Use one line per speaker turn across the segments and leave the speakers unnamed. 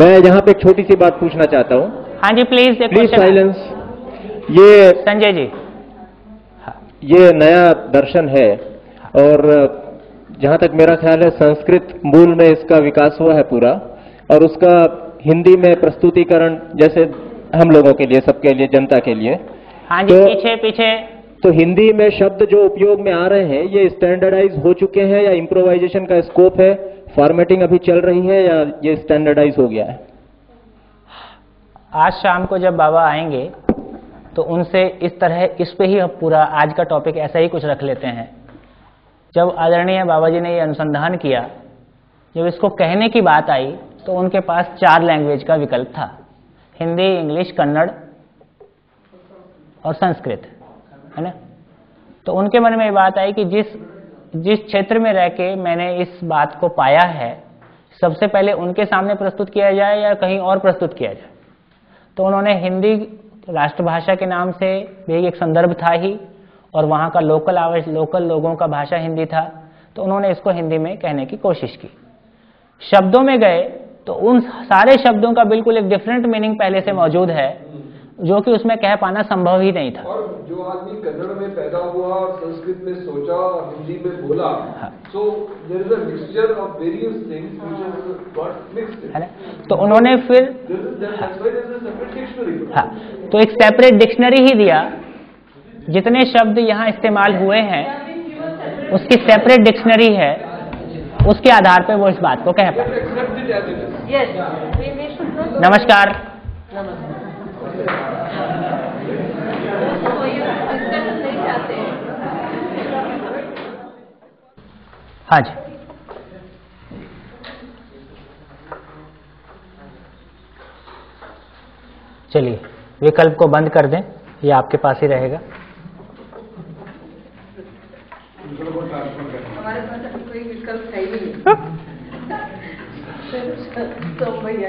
मैं यहाँ पे एक छोटी सी बात पूछना चाहता हूँ हाँ जी प्लीज
प्लीज साइलेंस
ये संजय जी
हाँ, ये नया दर्शन है और जहाँ तक मेरा ख्याल है संस्कृत मूल में इसका विकास हुआ है पूरा और उसका हिंदी में प्रस्तुतिकरण जैसे हम लोगों के लिए सबके लिए जनता के लिए
हाँ जी तो, पीछे पीछे
तो हिंदी में शब्द जो उपयोग में आ रहे हैं ये स्टैंडर्डाइज हो चुके हैं या इम्प्रोवाइजेशन का स्कोप है फॉर्मेटिंग अभी चल रही है या ये स्टैंडर्डाइज हो गया है
आज शाम को जब बाबा आएंगे तो उनसे इस तरह इस पे ही हम पूरा आज का टॉपिक ऐसा ही कुछ रख लेते हैं जब आदरणीय बाबा जी ने ये अनुसंधान किया जब इसको कहने की बात आई तो उनके पास चार लैंग्वेज का विकल्प था हिंदी इंग्लिश कन्नड़ और संस्कृत है ना तो उनके मन में ये बात आई कि जिस जिस क्षेत्र में रह के मैंने इस बात को पाया है सबसे पहले उनके सामने प्रस्तुत किया जाए या कहीं और प्रस्तुत किया जाए तो उन्होंने हिंदी राष्ट्रभाषा के नाम से भी एक संदर्भ था ही और वहाँ का लोकल आवश्य लोकल लोगों का भाषा हिंदी था तो उन्होंने इसको हिंदी में कहने की कोशिश की शब्दों में गए तो उन सारे शब्दों का बिल्कुल एक डिफरेंट मीनिंग पहले से मौजूद है जो कि उसमें कह पाना संभव ही नहीं था
और जो आदमी कन्नड़ में पैदा हुआ और संस्कृत में सोचा और हिंदी में बोला so is mixture of various things which is है ना तो उन्होंने फिर हाँ।, हाँ तो एक सेपरेट डिक्शनरी ही
दिया जितने शब्द यहाँ इस्तेमाल हुए हैं उसकी सेपरेट डिक्शनरी है उसके आधार पर वो इस बात को कह
पाए नमस्कार नमस्कार हाँ
जी चलिए विकल्प को बंद कर दें ये आपके पास ही रहेगा
हमारे पास कोई विकल्प है ही नहीं हाँ। तो भैया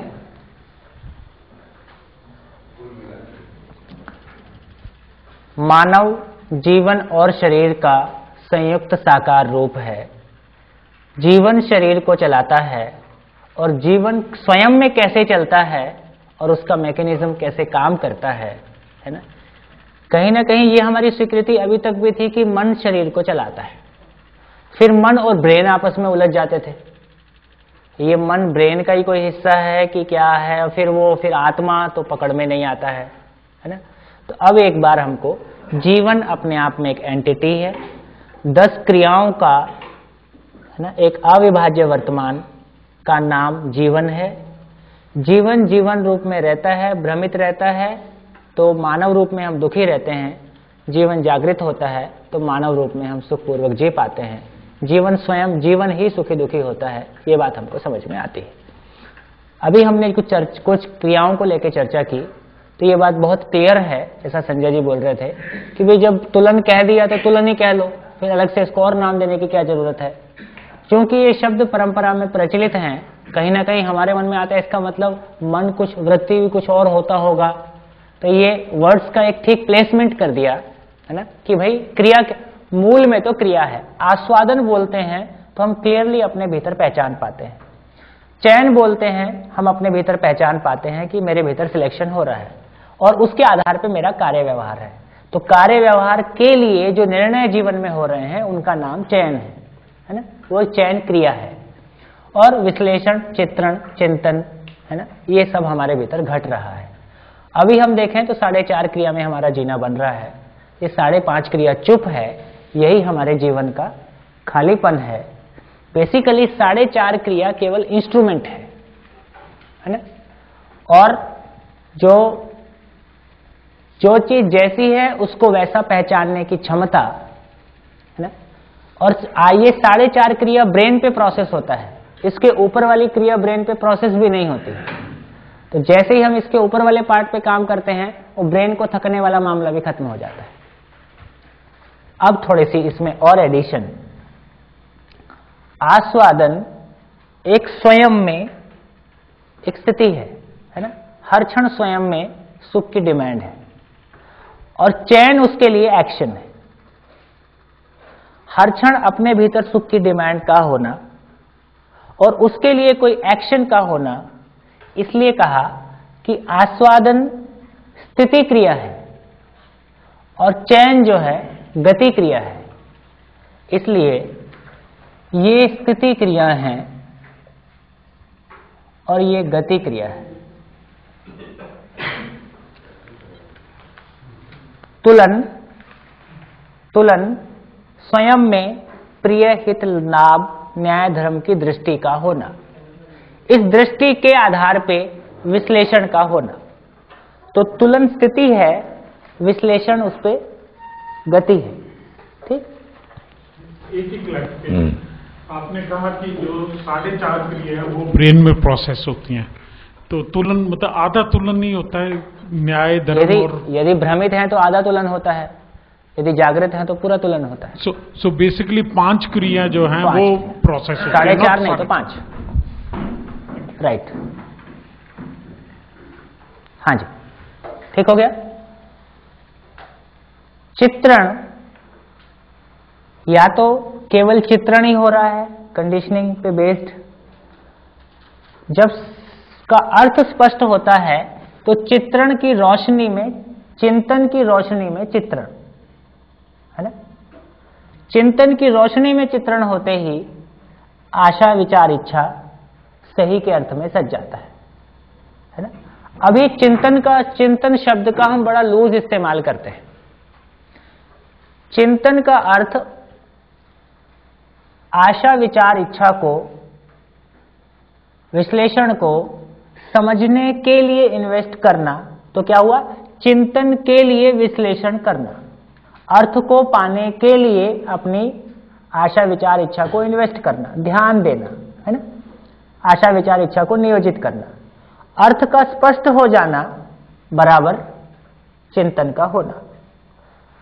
मानव जीवन और शरीर का संयुक्त साकार रूप है जीवन शरीर को चलाता है और जीवन स्वयं में कैसे चलता है और उसका मैकेनिज्म कैसे काम करता है है ना कहीं ना कहीं ये हमारी स्वीकृति अभी तक भी थी कि मन शरीर को चलाता है फिर मन और ब्रेन आपस में उलझ जाते थे ये मन ब्रेन का ही कोई हिस्सा है कि क्या है और फिर वो फिर आत्मा तो पकड़ में नहीं आता है है ना तो अब एक बार हमको जीवन अपने आप में एक एंटिटी है दस क्रियाओं का है ना एक अविभाज्य वर्तमान का नाम जीवन है जीवन जीवन रूप में रहता है भ्रमित रहता है तो मानव रूप में हम दुखी रहते हैं जीवन जागृत होता है तो मानव रूप में हम सुखपूर्वक जी पाते हैं जीवन स्वयं जीवन ही सुखी दुखी होता है ये बात हमको समझ में आती है अभी हमने कुछ चर्च कुछ क्रियाओं को लेकर चर्चा की तो ये बात बहुत क्लियर है जैसा संजय जी बोल रहे थे कि भाई जब तुलन कह दिया तो तुलन ही कह लो फिर अलग से इसको और नाम देने की क्या जरूरत है क्योंकि ये शब्द परंपरा में प्रचलित हैं कहीं ना कहीं हमारे मन में आता है इसका मतलब मन कुछ वृत्ति भी कुछ और होता होगा तो ये वर्ड्स का एक ठीक प्लेसमेंट कर दिया है ना कि भाई क्रिया मूल में तो क्रिया है आस्वादन बोलते हैं तो हम क्लियरली अपने भीतर पहचान पाते हैं चयन बोलते हैं हम अपने भीतर पहचान पाते हैं कि मेरे भीतर सिलेक्शन हो रहा है और उसके आधार पर मेरा कार्य व्यवहार है तो कार्य व्यवहार के लिए जो निर्णय जीवन में हो रहे हैं उनका नाम चयन है है ना वो चयन क्रिया है और विश्लेषण चित्रण चिंतन है ना ये सब हमारे भीतर घट रहा है अभी हम देखें तो साढ़े चार क्रिया में हमारा जीना बन रहा है ये साढ़े पांच क्रिया चुप है यही हमारे जीवन का खालीपन है बेसिकली साढ़े चार क्रिया केवल इंस्ट्रूमेंट है है ना और जो जो चीज जैसी है उसको वैसा पहचानने की क्षमता है ना और ये साढ़े चार क्रिया ब्रेन पे प्रोसेस होता है इसके ऊपर वाली क्रिया ब्रेन पे प्रोसेस भी नहीं होती तो जैसे ही हम इसके ऊपर वाले पार्ट पे काम करते हैं वो ब्रेन को थकने वाला मामला भी खत्म हो जाता है अब थोड़ी सी इसमें और एडिशन आस्वादन एक स्वयं में एक स्थिति है है ना हर क्षण स्वयं में सुख की डिमांड है और चैन उसके लिए एक्शन है हर क्षण अपने भीतर सुख की डिमांड का होना और उसके लिए कोई एक्शन का होना इसलिए कहा कि आस्वादन स्थिति क्रिया है और चैन जो है गति क्रिया है इसलिए ये स्थिति क्रिया है और ये गति क्रिया है तुलन तुलन स्वयं में प्रिय हित लाभ न्याय धर्म की दृष्टि का होना इस दृष्टि के आधार पे विश्लेषण का होना तो तुलन स्थिति है विश्लेषण उस पर गति है
ठीक एक ही हम्म। आपने कहा कि जो साढ़े चार क्रिया है वो ब्रेन में प्रोसेस होती हैं तो तुलन मतलब आधा तुलन नहीं होता है न्याय धर्म यदि और... यदि
भ्रमित है तो आधा तुलन होता है यदि जागृत है तो पूरा तुलन होता है
सो सो बेसिकली पांच क्रिया जो है वो प्रोसेस साढ़े चार नहीं तो
पांच
राइट हाँ जी ठीक हो गया
चित्रण या तो केवल चित्रण ही हो रहा है कंडीशनिंग पे बेस्ड जब का अर्थ स्पष्ट होता है तो चित्रण की रोशनी में चिंतन की रोशनी में चित्रण है ना चिंतन की रोशनी में चित्रण होते ही आशा विचार इच्छा सही के अर्थ में सज जाता है है ना अभी चिंतन का चिंतन शब्द का हम बड़ा लूज इस्तेमाल करते हैं चिंतन का अर्थ आशा विचार इच्छा को विश्लेषण को समझने के लिए इन्वेस्ट करना तो क्या हुआ चिंतन के लिए विश्लेषण करना अर्थ को पाने के लिए अपनी आशा विचार इच्छा को इन्वेस्ट करना ध्यान देना है ना आशा विचार इच्छा को नियोजित करना अर्थ का स्पष्ट हो जाना बराबर चिंतन का होना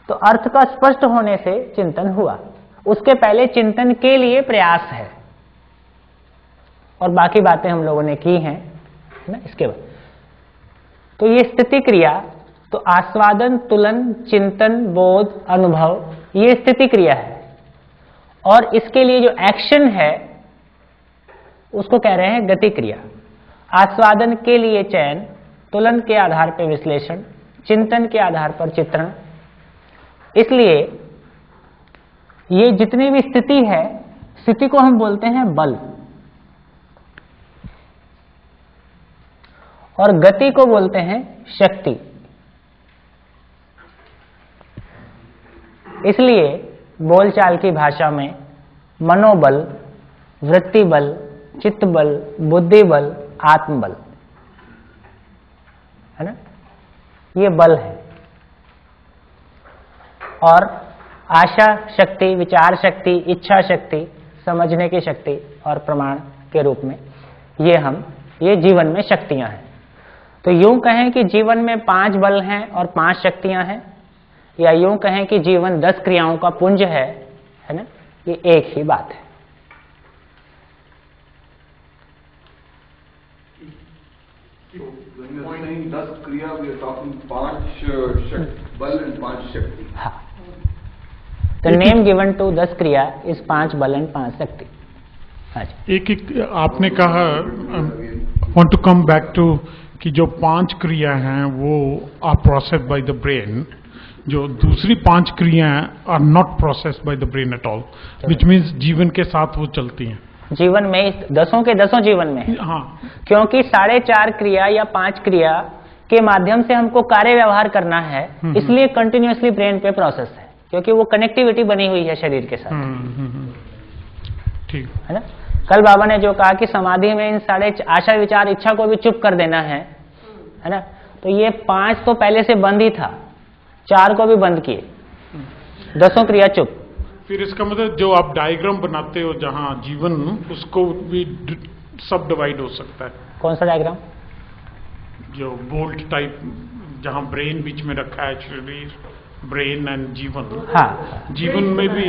तो अर्थ का स्पष्ट होने से चिंतन हुआ उसके पहले चिंतन के लिए प्रयास है और बाकी बातें हम लोगों ने की हैं ना इसके बाद तो ये स्थिति क्रिया तो आस्वादन तुलन चिंतन बोध अनुभव ये स्थिति क्रिया है और इसके लिए जो एक्शन है उसको कह रहे हैं गति क्रिया आस्वादन के लिए चयन तुलन के आधार पर विश्लेषण चिंतन के आधार पर चित्रण इसलिए ये जितनी भी स्थिति है स्थिति को हम बोलते हैं बल और गति को बोलते हैं शक्ति इसलिए बोलचाल की भाषा में मनोबल वृत्ति बल चित्त बल बुद्धि बल आत्मबल है ना ये बल है और आशा शक्ति विचार शक्ति इच्छा शक्ति समझने की शक्ति और प्रमाण के रूप में ये हम ये जीवन में शक्तियां हैं तो यूं कहें कि जीवन में पांच बल हैं और पांच शक्तियां हैं या यूं कहें कि जीवन दस क्रियाओं का पुंज है है ना ये एक ही बात है
तो नेम गिवन टू पांच uh, बल एंड पांच शक्ति हाँ
तो दस क्रिया इज पांच बल एंड पांच शक्ति हाँ एक एक आपने कहा
want to come back to कि जो पांच क्रिया हैं वो are process by the brain जो दूसरी पांच क्रिया हैं are not process by the brain at all which means जीवन के साथ वो चलती हैं जीवन में इस दसों के दसों जीवन में
हाँ क्योंकि साढ़े चार क्रिया या पांच क्रिया के माध्यम से हमको कार्य व्यवहार करना है हम्म, हम्म। इसलिए कंटिन्यूसली ब्रेन पे प्रोसेस है क्योंकि वो कनेक्टिविटी बनी हुई है शरीर के साथ हम्म, है ना कल बाबा ने जो कहा कि समाधि में इन सारे आशा विचार इच्छा को भी चुप कर देना है है ना तो ये पांच तो पहले से बंद ही था चार को भी बंद किए दसों क्रिया चुप
फिर इसका मतलब जो आप डायग्राम बनाते हो जहाँ जीवन उसको भी सब डिवाइड हो सकता है कौन सा डायग्राम जो बोल्ट टाइप जहाँ ब्रेन बीच में रखा है शरीर ब्रेन एंड जीवन हाँ जीवन में भी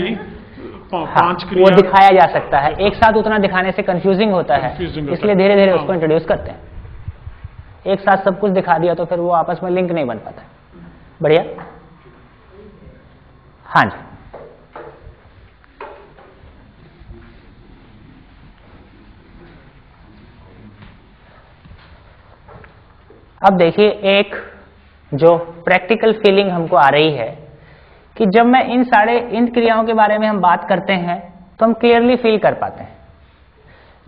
हाँ, वो दिखाया
जा सकता है एक साथ उतना दिखाने से कंफ्यूजिंग होता है इसलिए धीरे धीरे हाँ। उसको इंट्रोड्यूस करते हैं एक साथ सब कुछ दिखा दिया तो फिर वो आपस में लिंक नहीं बन पाता बढ़िया हाँ जी अब देखिए एक जो प्रैक्टिकल फीलिंग हमको आ रही है कि जब मैं इन सारे इन क्रियाओं के बारे में हम बात करते हैं तो हम क्लियरली फील कर पाते हैं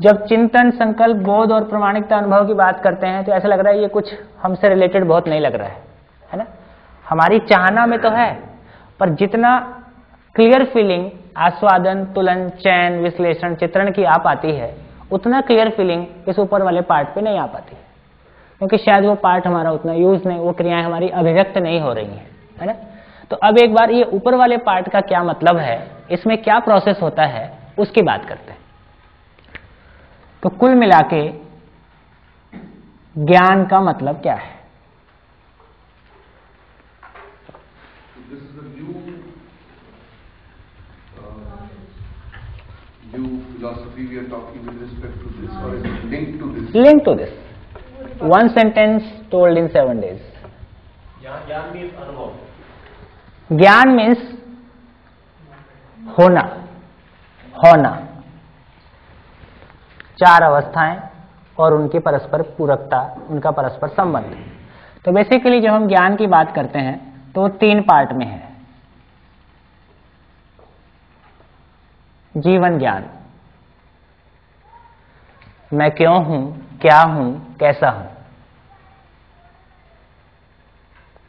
जब चिंतन संकल्प बोध और प्रमाणिकता अनुभव की बात करते हैं तो ऐसा लग रहा है ये कुछ हमसे रिलेटेड बहुत नहीं लग रहा है है ना हमारी चाहना में तो है पर जितना क्लियर फीलिंग आस्वादन तुलन चयन विश्लेषण चित्रण की आ पाती है उतना क्लियर फीलिंग इस ऊपर वाले पार्ट पे नहीं आ पाती क्योंकि शायद वो पार्ट हमारा उतना यूज नहीं वो क्रियाएं हमारी अभिव्यक्त नहीं हो रही है ना तो अब एक बार ये ऊपर वाले पार्ट का क्या मतलब है इसमें क्या प्रोसेस होता है उसकी बात करते हैं तो कुल मिला के ज्ञान का मतलब क्या है link to this one sentence told in seven days
ज्ञान
भी अनुभव
ज्ञान मीन्स होना होना चार अवस्थाएं और उनके परस्पर पूरकता उनका परस्पर संबंध तो बेसिकली जब हम ज्ञान की बात करते हैं तो वो तीन पार्ट में है जीवन ज्ञान मैं क्यों हूं क्या हूं कैसा हूं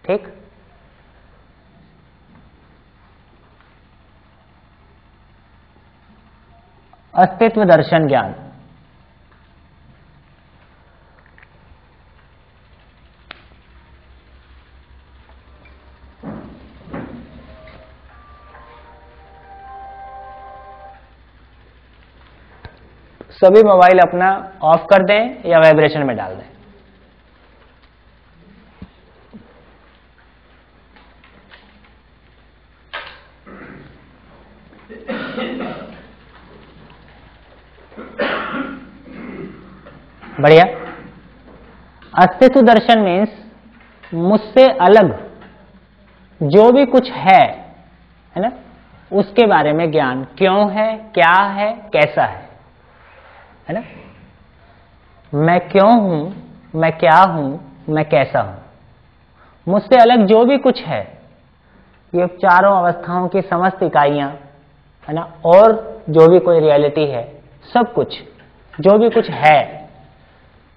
ठीक अस्तित्व दर्शन ज्ञान सभी मोबाइल अपना ऑफ कर दें या वाइब्रेशन में डाल दें बढ़िया अस्तित्व दर्शन मीन्स मुझसे अलग जो भी कुछ है है ना उसके बारे में ज्ञान क्यों है क्या है कैसा है है ना मैं क्यों हूं मैं क्या हूं मैं कैसा हूं मुझसे अलग जो भी कुछ है ये चारों अवस्थाओं की समस्त इकाइयां है ना और जो भी कोई रियलिटी है सब कुछ जो भी कुछ है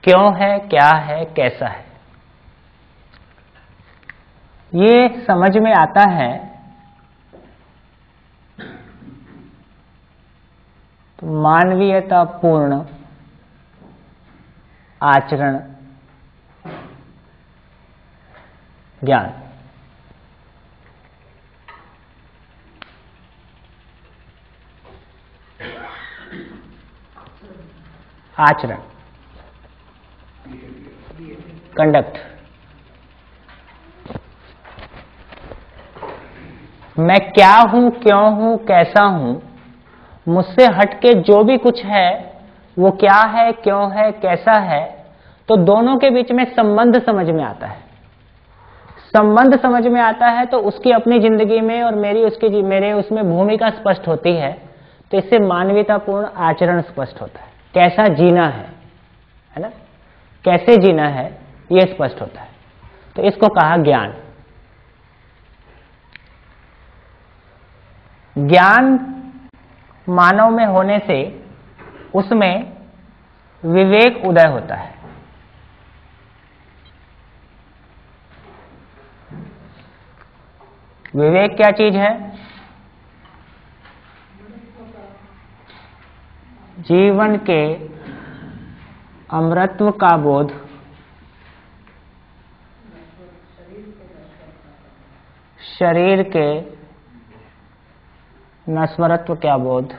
क्यों है क्या है कैसा है ये समझ में आता है तो मानवीयता पूर्ण आचरण ज्ञान आचरण कंडक्ट मैं क्या हूं क्यों हूं कैसा हूं मुझसे हटके जो भी कुछ है वो क्या है क्यों है कैसा है तो दोनों के बीच में संबंध समझ में आता है संबंध समझ में आता है तो उसकी अपनी जिंदगी में और मेरी उसकी मेरे उसमें भूमिका स्पष्ट होती है तो इससे मानवीयतापूर्ण आचरण स्पष्ट होता है कैसा जीना है है ना कैसे जीना है यह स्पष्ट होता है तो इसको कहा ज्ञान ज्ञान मानव में होने से उसमें विवेक उदय होता है विवेक क्या चीज है जीवन के अमृत्व का बोध शरीर के नस्वरत्व क्या बोध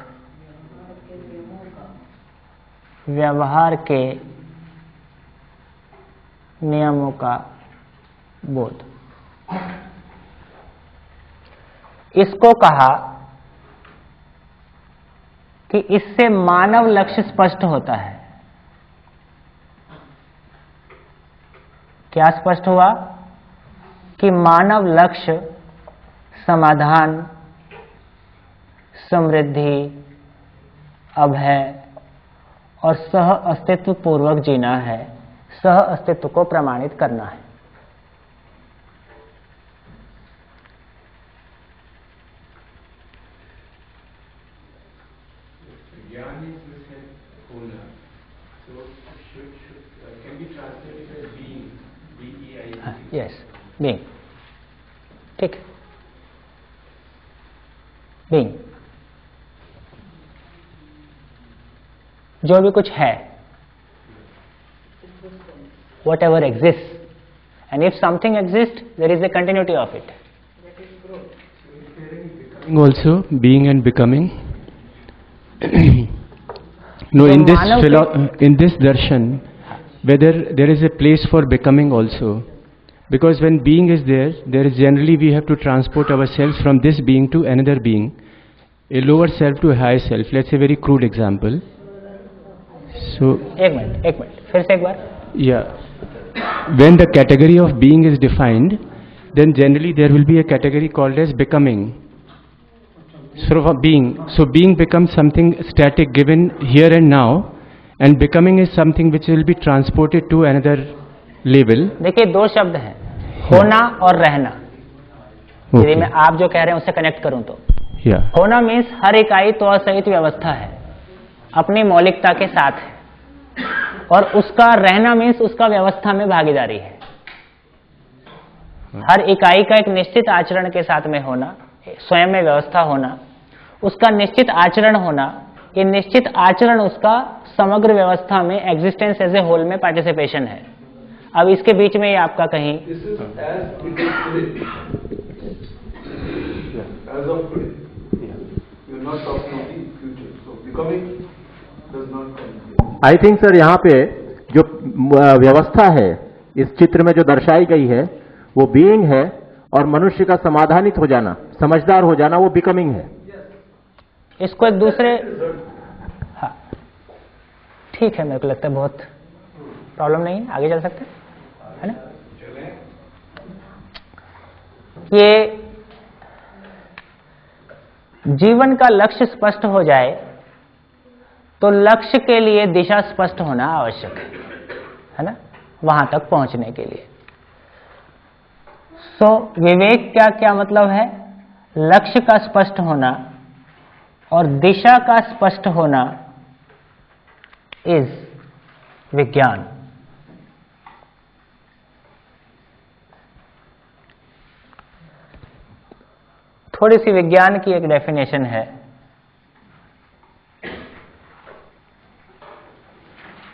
व्यवहार के नियमों का बोध इसको कहा कि इससे मानव लक्ष्य स्पष्ट होता है क्या स्पष्ट हुआ कि मानव लक्ष्य समाधान समृद्धि अभय और सह अस्तित्व पूर्वक जीना है सह अस्तित्व को प्रमाणित करना है
तो e हाँ,
ठीक है बींग जो भी कुछ है whatever exist and if something exist there is the continuity of it
also being and becoming no in this in this दर्शन whether there is a place for becoming also Because when being is there, there is generally we have to transport ourselves from this being to another being, a lower self to a higher self. Let's say a very crude example. So.
एक minute first minute
Yeah. When the category of being is defined, then generally there will be a category called as becoming. So being, so being becomes something static given here and now, and becoming is something which will be transported to another level
देखिए दो शब्द हैं होना hmm. और रहना यदि मैं आप जो कह रहे हैं उससे कनेक्ट करूं तो होना मीन्स हर इकाई तो असहित व्यवस्था है अपनी मौलिकता के साथ है और उसका रहना मीन्स उसका व्यवस्था में भागीदारी है हर इकाई का एक निश्चित आचरण के साथ में होना स्वयं में व्यवस्था होना उसका निश्चित आचरण होना ये निश्चित आचरण उसका समग्र व्यवस्था में एग्जिस्टेंस एज ए होल में पार्टिसिपेशन है अब इसके बीच में आपका कहीं
आई थिंक सर यहाँ पे जो uh, व्यवस्था है इस चित्र में जो दर्शाई गई है वो बीइंग है और मनुष्य का समाधानित हो जाना समझदार हो जाना वो बिकमिंग है
इसको एक दूसरे हाँ ठीक है मेरे को लगता है बहुत प्रॉब्लम नहीं आगे चल सकते है ना ये जीवन का लक्ष्य स्पष्ट हो जाए तो लक्ष्य के लिए दिशा स्पष्ट होना आवश्यक है है ना वहां तक पहुंचने के लिए सो so, विवेक क्या क्या मतलब है लक्ष्य का स्पष्ट होना और दिशा का स्पष्ट होना इज विज्ञान थोड़ी सी विज्ञान की एक डेफिनेशन है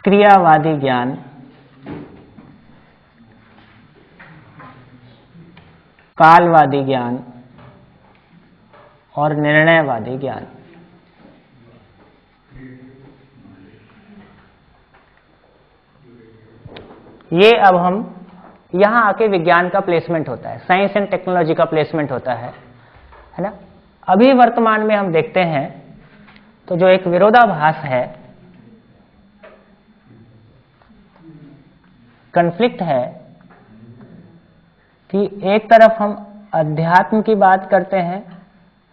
क्रियावादी ज्ञान कालवादी ज्ञान और निर्णयवादी ज्ञान ये अब हम यहां आके विज्ञान का प्लेसमेंट होता है साइंस एंड टेक्नोलॉजी का प्लेसमेंट होता है है ना अभी वर्तमान में हम देखते हैं तो जो एक विरोधाभास है कंफ्लिक्ट है कि एक तरफ हम अध्यात्म की बात करते हैं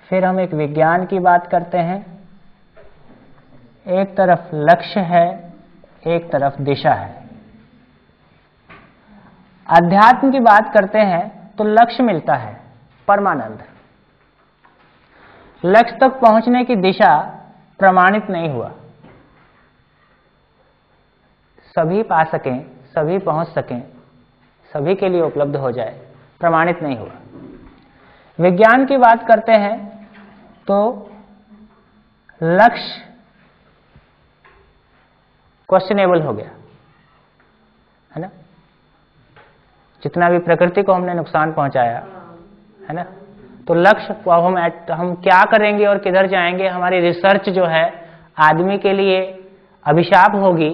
फिर हम एक विज्ञान की बात करते हैं एक तरफ लक्ष्य है एक तरफ दिशा है अध्यात्म की बात करते हैं तो लक्ष्य मिलता है परमानंद लक्ष्य तक पहुंचने की दिशा प्रमाणित नहीं हुआ सभी पा सकें सभी पहुंच सकें सभी के लिए उपलब्ध हो जाए प्रमाणित नहीं हुआ विज्ञान की बात करते हैं तो लक्ष्य क्वेश्चनेबल हो गया है ना जितना भी प्रकृति को हमने नुकसान पहुंचाया है ना तो लक्ष्य अब हम एट हम क्या करेंगे और किधर जाएंगे हमारी रिसर्च जो है आदमी के लिए अभिशाप होगी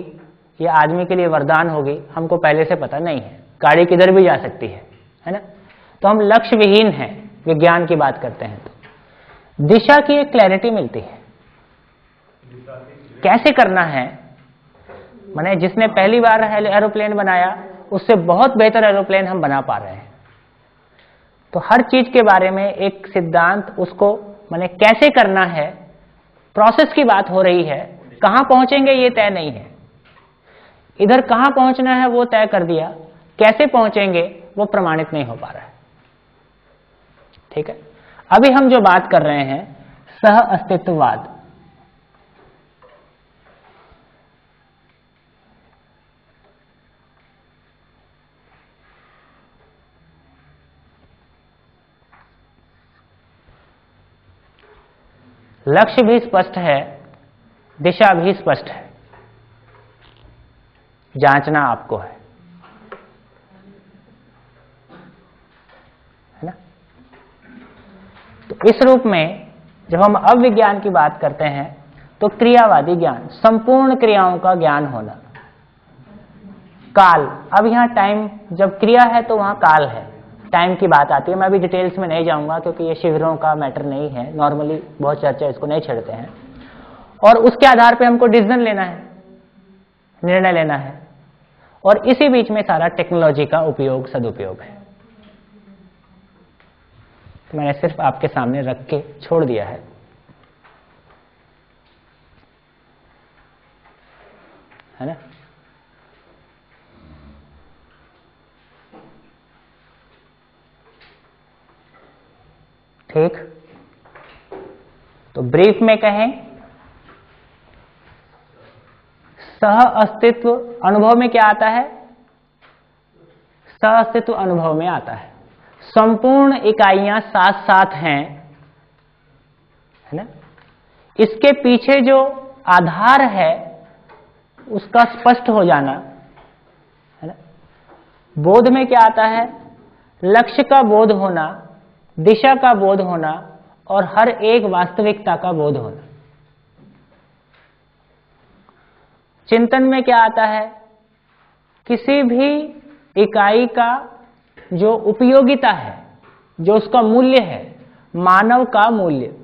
या आदमी के लिए वरदान होगी हमको पहले से पता नहीं है गाड़ी किधर भी जा सकती है है ना तो हम लक्ष्य विहीन है विज्ञान की बात करते हैं तो दिशा की एक क्लैरिटी मिलती है कैसे करना है मैंने जिसने पहली बार एरोप्लेन बनाया उससे बहुत बेहतर एरोप्लेन हम बना पा रहे हैं तो हर चीज के बारे में एक सिद्धांत उसको मैंने कैसे करना है प्रोसेस की बात हो रही है कहां पहुंचेंगे ये तय नहीं है इधर कहां पहुंचना है वो तय कर दिया कैसे पहुंचेंगे वो प्रमाणित नहीं हो पा रहा है ठीक है अभी हम जो बात कर रहे हैं सह अस्तित्ववाद लक्ष्य भी स्पष्ट है दिशा भी स्पष्ट है जांचना आपको है है ना तो इस रूप में जब हम अविज्ञान की बात करते हैं तो क्रियावादी ज्ञान संपूर्ण क्रियाओं का ज्ञान होना काल अब यहां टाइम जब क्रिया है तो वहां काल है टाइम की बात आती है मैं अभी डिटेल्स में नहीं जाऊंगा क्योंकि ये शिविरों का मैटर नहीं है नॉर्मली बहुत चर्चा इसको नहीं छेड़ते हैं और उसके आधार पर हमको डिसीजन लेना है निर्णय लेना है और इसी बीच में सारा टेक्नोलॉजी का उपयोग सदुपयोग है तो मैंने सिर्फ आपके सामने रख के छोड़ दिया है है ना ठीक तो ब्रीफ में कहें सह अस्तित्व अनुभव में क्या आता है सह अस्तित्व अनुभव में आता है संपूर्ण इकाइयां साथ साथ हैं है ना इसके पीछे जो आधार है उसका स्पष्ट हो जाना है ना बोध में क्या आता है लक्ष्य का बोध होना दिशा का बोध होना और हर एक वास्तविकता का बोध होना चिंतन में क्या आता है किसी भी इकाई का जो उपयोगिता है जो उसका मूल्य है मानव का मूल्य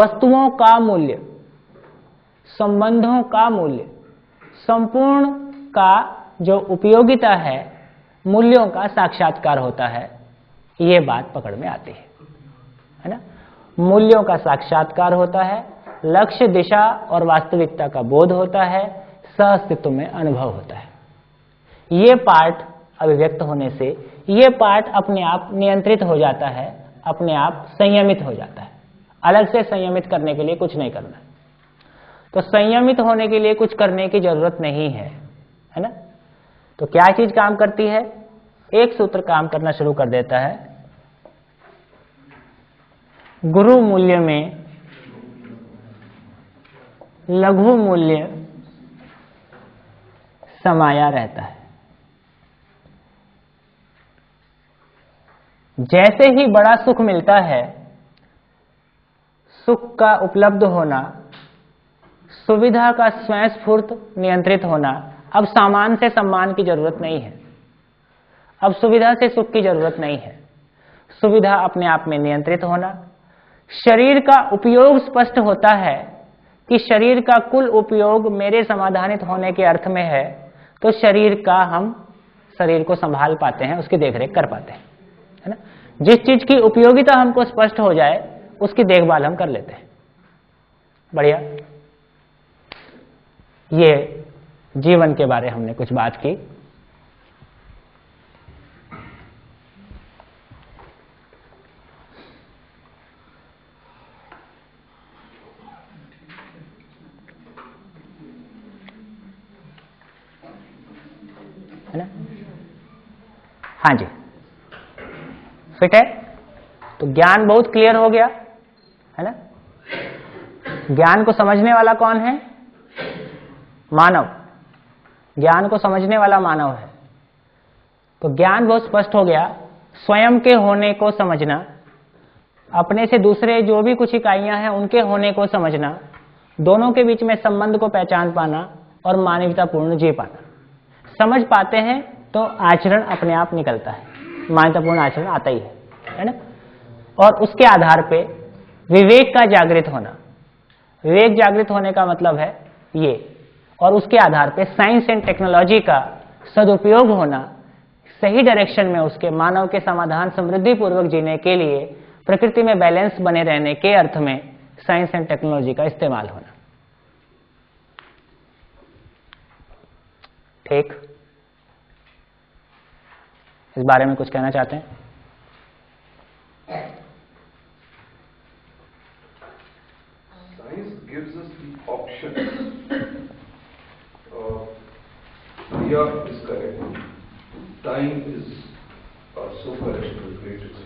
वस्तुओं का मूल्य संबंधों का मूल्य संपूर्ण का जो उपयोगिता है मूल्यों का साक्षात्कार होता है ये बात पकड़ में आती है है ना मूल्यों का साक्षात्कार होता है लक्ष्य दिशा और वास्तविकता का बोध होता है सअस्तित्व में अनुभव होता है ये पार्ट अभिव्यक्त होने से ये पार्ट अपने आप नियंत्रित हो जाता है अपने आप संयमित हो जाता है अलग से संयमित करने के लिए कुछ नहीं करना तो संयमित होने के लिए कुछ करने की जरूरत नहीं है है ना तो क्या चीज काम करती है एक सूत्र काम करना शुरू कर देता है गुरु मूल्य में लघु मूल्य समाया रहता है जैसे ही बड़ा सुख मिलता है सुख का उपलब्ध होना सुविधा का स्वयं स्फूर्त नियंत्रित होना अब सामान से सम्मान की जरूरत नहीं है अब सुविधा से सुख की जरूरत नहीं है सुविधा अपने आप में नियंत्रित होना शरीर का उपयोग स्पष्ट होता है कि शरीर का कुल उपयोग मेरे समाधानित होने के अर्थ में है तो शरीर का हम शरीर को संभाल पाते हैं उसकी देखरेख कर पाते हैं है ना जिस चीज की उपयोगिता हमको स्पष्ट हो जाए उसकी देखभाल हम कर लेते हैं बढ़िया ये जीवन के बारे हमने कुछ बात की है ना हाँ जी फिट है तो ज्ञान बहुत क्लियर हो गया है ना ज्ञान को समझने वाला कौन है मानव ज्ञान को समझने वाला मानव है तो ज्ञान बहुत स्पष्ट हो गया स्वयं के होने को समझना अपने से दूसरे जो भी कुछ इकाइयां हैं उनके होने को समझना दोनों के बीच में संबंध को पहचान पाना और मानवतापूर्ण जी पाना समझ पाते हैं तो आचरण अपने आप निकलता है मान्यतापूर्ण आचरण आता ही है है ना और उसके आधार पे विवेक का जागृत होना विवेक जागृत होने का मतलब है ये और उसके आधार पे साइंस एंड टेक्नोलॉजी का सदुपयोग होना सही डायरेक्शन में उसके मानव के समाधान समृद्धिपूर्वक जीने के लिए प्रकृति में बैलेंस बने रहने के अर्थ में साइंस एंड टेक्नोलॉजी का इस्तेमाल होना ठीक इस बारे में कुछ कहना चाहते हैं
science option are too great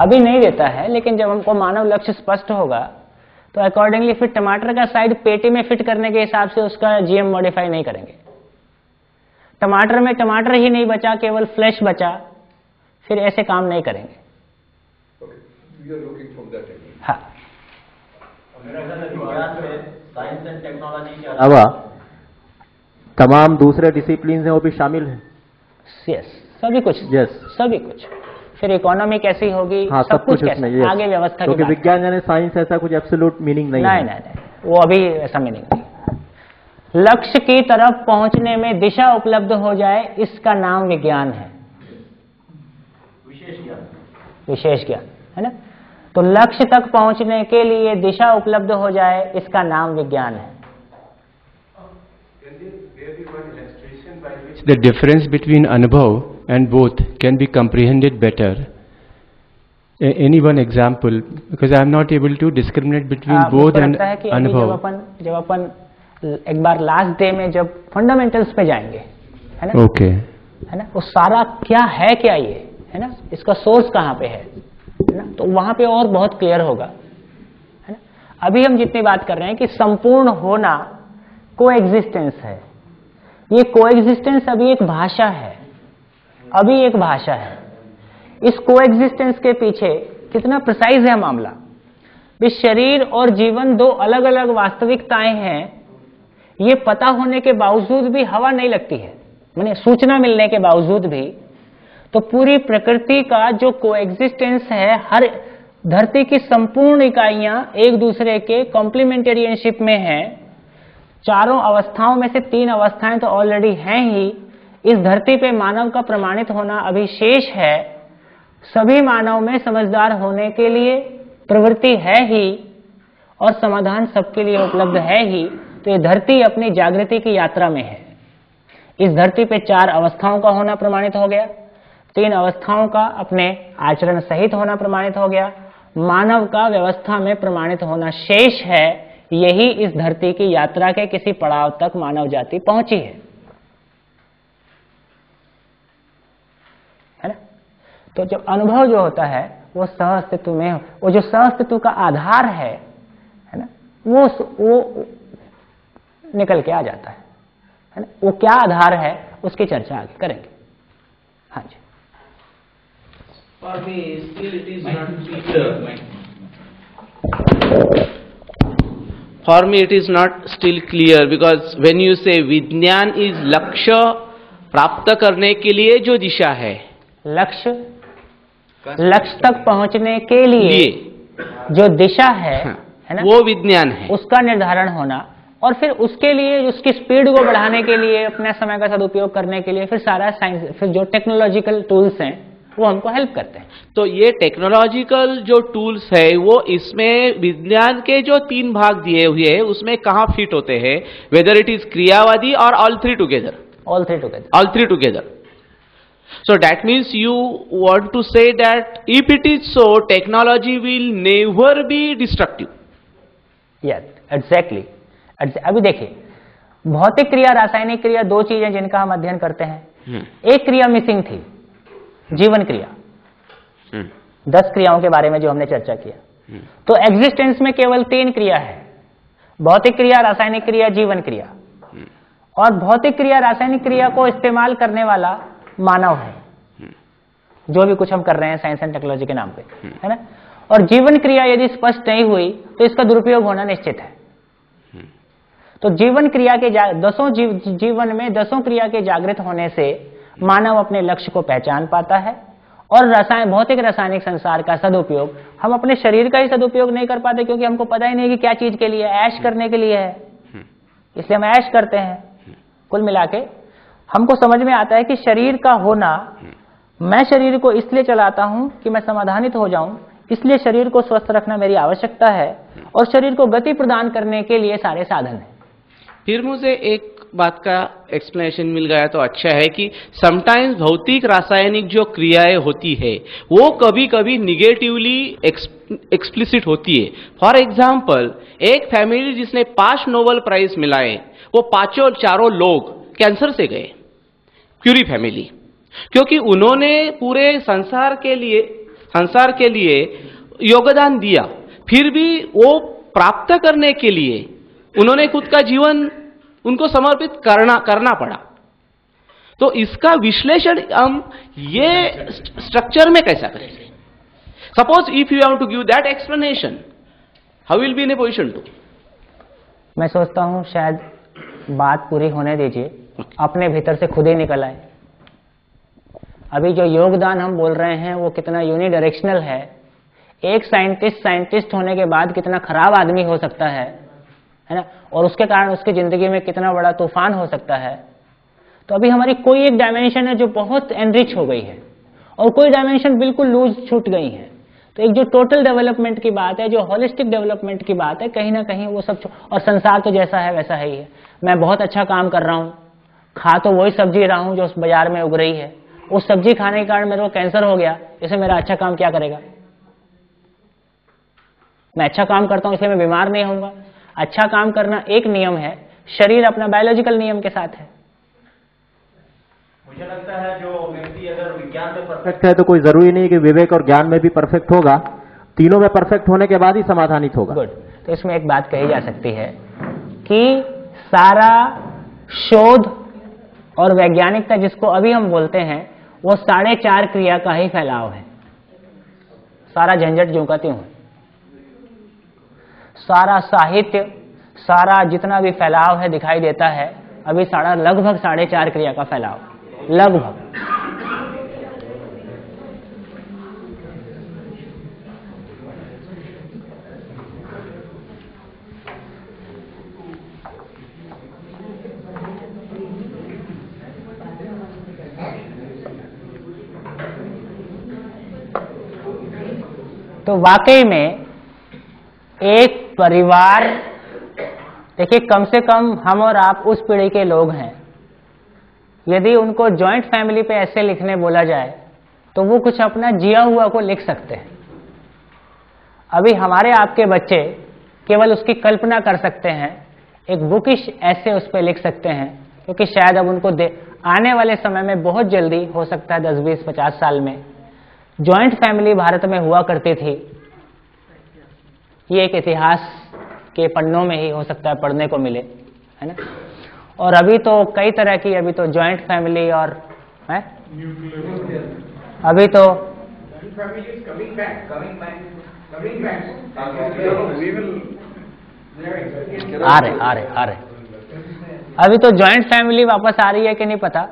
अभी नहीं देता है
लेकिन जब हमको मानव लक्ष्य स्पष्ट होगा तो अकॉर्डिंगली फिर टमाटर का साइड पेटी में फिट करने के हिसाब से उसका जीएम मॉडिफाई नहीं करेंगे टमाटर में टमाटर ही नहीं बचा केवल फ्लैश बचा फिर ऐसे काम नहीं करेंगे
okay. हाँ
तमाम दूसरे डिसिप्लिन हैं वो भी शामिल हैं
यस yes, सभी कुछ यस yes. सभी कुछ फिर इकोनॉमी कैसी होगी हाँ, सब, सब कुछ, कुछ कैसे आगे व्यवस्था क्योंकि
विज्ञान यानी साइंस ऐसा कुछ एब्सोल्यूट मीनिंग नहीं नहीं नहीं
वो अभी ऐसा मीनिंग लक्ष्य की तरफ पहुंचने में दिशा उपलब्ध हो जाए इसका नाम विज्ञान है विशेष ज्ञान विशेष ज्ञान है ना तो लक्ष्य तक पहुंचने के लिए दिशा उपलब्ध हो जाए इसका नाम विज्ञान है
डिफरेंस difference अनुभव and both can be comprehended better. A, any one example, because I am not able to discriminate between आ, हाँ, both and अनुभव. जब
अपन जब अपन एक बार लास्ट डे में जब फंडामेंटल्स पे जाएंगे,
है ना? ओके. Okay.
है ना? वो सारा क्या है क्या ये, है ना? इसका सोर्स कहाँ पे है, है ना? तो वहाँ पे और बहुत क्लियर होगा. है ना? अभी हम जितनी बात कर रहे हैं कि संपूर्ण होना को है ये कोएग्जिस्टेंस अभी एक भाषा है अभी एक भाषा है इस को के पीछे कितना प्रसाइज है मामला भी शरीर और जीवन दो अलग अलग वास्तविकताएं हैं ये पता होने के बावजूद भी हवा नहीं लगती है मैंने सूचना मिलने के बावजूद भी तो पूरी प्रकृति का जो कोएग्जिस्टेंस है हर धरती की संपूर्ण इकाइयां एक दूसरे के कॉम्प्लीमेंटेरियनशिप में हैं चारों अवस्थाओं में से तीन अवस्थाएं तो ऑलरेडी हैं ही इस धरती पे मानव का प्रमाणित होना अभी शेष है सभी मानव में समझदार होने के लिए प्रवृत्ति है ही और समाधान सबके लिए उपलब्ध है ही तो ये धरती अपनी जागृति की यात्रा में है इस धरती पे चार अवस्थाओं का होना प्रमाणित हो गया तीन अवस्थाओं का अपने आचरण सहित होना प्रमाणित हो गया मानव का व्यवस्था में प्रमाणित होना शेष है यही इस धरती की यात्रा के किसी पड़ाव तक मानव जाति पहुंची है तो जब अनुभव जो होता है वो सहअस्तित्व में वो जो सहअस्तित्व का आधार है है ना वो वो निकल के आ जाता है है ना वो क्या आधार है उसकी चर्चा आगे करेंगे हाँ जी
For me, it is not still clear because when you say विज्ञान is लक्ष्य प्राप्त करने के लिए जो दिशा है
लक्ष्य लक्ष्य तक पहुंचने के लिए जो दिशा है हाँ। है ना वो विज्ञान है उसका निर्धारण होना और फिर उसके लिए उसकी स्पीड को बढ़ाने के लिए अपने समय का सदुपयोग करने के लिए फिर सारा साइंस फिर जो टेक्नोलॉजिकल टूल्स हैं वो हमको हेल्प करते हैं
तो ये टेक्नोलॉजिकल जो टूल्स है वो इसमें विज्ञान के जो तीन भाग दिए हुए हैं उसमें कहाँ फिट होते हैं वेदर इट इज क्रियावादी और all three together
all three together all
three together so that means you want to say that if it is so technology will never be destructive
yes exactly अभी देखिए भौतिक क्रिया रासायनिक क्रिया दो चीजें जिनका हम अध्ययन करते हैं हम्म। एक क्रिया मिसिंग थी जीवन क्रिया हम्म। दस क्रियाओं के बारे में जो हमने चर्चा किया हम्म। तो एग्जिस्टेंस में केवल तीन क्रिया है भौतिक क्रिया रासायनिक क्रिया जीवन क्रिया और भौतिक क्रिया रासायनिक क्रिया को इस्तेमाल करने वाला मानव है जो भी कुछ हम कर रहे हैं साइंस एंड टेक्नोलॉजी के नाम पे है ना और जीवन क्रिया यदि स्पष्ट नहीं हुई तो इसका दुरुपयोग होना निश्चित है तो जीवन क्रिया के दसों जीव, जीवन में दसों क्रिया के जागृत होने से मानव अपने लक्ष्य को पहचान पाता है और रसायन भौतिक रासायनिक संसार का सदुपयोग हम अपने शरीर का ही सदुपयोग नहीं कर पाते क्योंकि हमको पता ही नहीं कि क्या चीज के लिए ऐश करने के लिए है इसलिए हम ऐश करते हैं कुल मिला के हमको समझ में आता है कि शरीर का होना हम्म। मैं शरीर को इसलिए चलाता हूं कि मैं समाधानित हो जाऊं इसलिए शरीर को स्वस्थ रखना मेरी आवश्यकता है हम्म। और शरीर को गति प्रदान करने के लिए सारे साधन हैं
फिर मुझे एक बात का एक्सप्लेनेशन मिल गया तो अच्छा है कि समटाइम्स भौतिक रासायनिक जो क्रियाएं होती है वो कभी कभी निगेटिवली एक्सप्लिसिट होती है फॉर एग्जाम्पल एक फैमिली जिसने पांच नोबल प्राइज मिलाए वो पांचों चारों लोग कैंसर से गए क्यूरी फैमिली क्योंकि उन्होंने पूरे संसार के लिए संसार के लिए योगदान दिया फिर भी वो प्राप्त करने के लिए उन्होंने खुद का जीवन उनको समर्पित करना करना पड़ा तो इसका विश्लेषण हम ये स्ट्रक्चर में कैसा करेंगे suppose if you have to give that explanation how will be in a position to
मैं सोचता हूं शायद बात पूरी होने दीजिए अपने भीतर से खुद ही निकल आए अभी जो योगदान हम बोल रहे हैं वो कितना यूनिडायरेक्शनल है एक साइंटिस्ट साइंटिस्ट होने के बाद कितना खराब आदमी हो सकता है है ना और उसके कारण उसकी जिंदगी में कितना बड़ा तूफान हो सकता है तो अभी हमारी कोई एक डायमेंशन है जो बहुत एनरिच हो गई है और कोई डायमेंशन बिल्कुल लूज छूट गई है तो एक जो टोटल डेवलपमेंट की बात है जो होलिस्टिक डेवलपमेंट की बात है कहीं ना कहीं वो सब और संसार तो जैसा है वैसा है ही है मैं बहुत अच्छा काम कर रहा हूं खा तो वही सब्जी रहा हूं जो उस बाजार में उग रही है उस सब्जी खाने के कारण मेरे को कैंसर हो गया इसे मेरा अच्छा काम क्या करेगा मैं अच्छा काम करता हूं इसलिए मैं बीमार नहीं होऊंगा अच्छा काम करना एक नियम है शरीर अपना बायोलॉजिकल नियम के साथ है
मुझे लगता है जो व्यक्ति अगर विज्ञान में परफेक्ट है तो कोई जरूरी नहीं कि विवेक और ज्ञान में भी परफेक्ट होगा तीनों में परफेक्ट होने के बाद ही समाधानित
होगा गुड तो इसमें एक बात कही जा सकती है कि सारा शोध और वैज्ञानिकता जिसको अभी हम बोलते हैं वो साढ़े चार क्रिया का ही फैलाव है सारा झंझट जो कहते हूं सारा साहित्य सारा जितना भी फैलाव है दिखाई देता है अभी सारा लगभग साढ़े चार क्रिया का फैलाव लगभग तो वाकई में एक परिवार देखिए कम से कम हम और आप उस पीढ़ी के लोग हैं यदि उनको जॉइंट फैमिली पे ऐसे लिखने बोला जाए तो वो कुछ अपना जिया हुआ को लिख सकते हैं अभी हमारे आपके बच्चे केवल उसकी कल्पना कर सकते हैं एक बुकिश ऐसे उस पर लिख सकते हैं क्योंकि शायद अब उनको दे आने वाले समय में बहुत जल्दी हो सकता है दस बीस पचास साल में ज्वाइंट फैमिली भारत में हुआ करती थी ये एक इतिहास के पन्नों में ही हो सकता है पढ़ने को मिले है ना और अभी तो कई तरह की अभी तो ज्वाइंट फैमिली और है
अभी तो
आ रहे आ रहे आ रहे
अभी तो ज्वाइंट फैमिली वापस आ रही है कि नहीं पता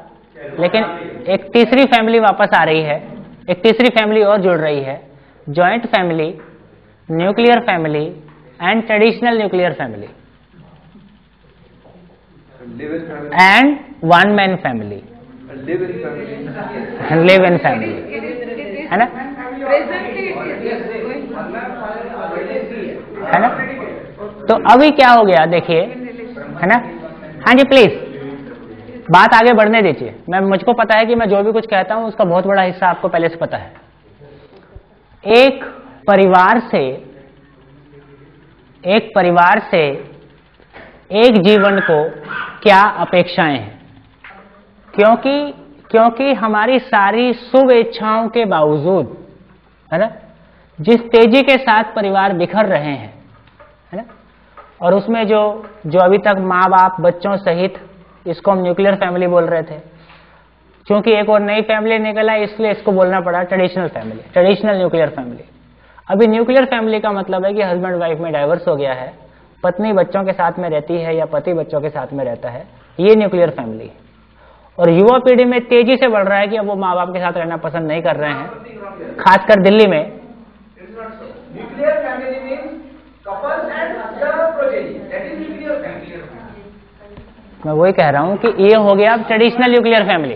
लेकिन एक तीसरी फैमिली वापस आ रही है एक तीसरी फैमिली और जुड़ रही है joint family nuclear family and traditional nuclear family and one man family
live in family है ना है ना
तो अभी क्या हो गया देखिए है ना हाँ जी प्लीज बात आगे बढ़ने दीजिए मैं मुझको पता है कि मैं जो भी कुछ कहता हूं उसका बहुत बड़ा हिस्सा आपको पहले से पता है एक परिवार से एक परिवार से एक जीवन को क्या अपेक्षाएं हैं क्योंकि क्योंकि हमारी सारी शुभेच्छाओं के बावजूद है ना जिस तेजी के साथ परिवार बिखर रहे हैं है ना और उसमें जो जो अभी तक माँ बाप बच्चों सहित इसको हम न्यूक्लियर फैमिली बोल रहे थे क्योंकि एक और नई फैमिली निकला इसलिए इसको बोलना पड़ा traditional family traditional nuclear family अभी न्यूक्लियर फैमिली का मतलब है कि हस्बैंड वाइफ में डाइवर्स हो गया है पत्नी बच्चों के साथ में रहती है या पति बच्चों के साथ में रहता है ये न्यूक्लियर फैमिली और युवा पीढ़ी में तेजी से बढ़ रहा है कि अब वो माँ बाप के साथ रहना पसंद नहीं कर रहे हैं खासकर दिल्ली में
nuclear family couples and progeny that is nuclear family
मैं वही कह रहा हूँ कि ये हो गया अब ट्रेडिशनल न्यूक्लियर फैमिली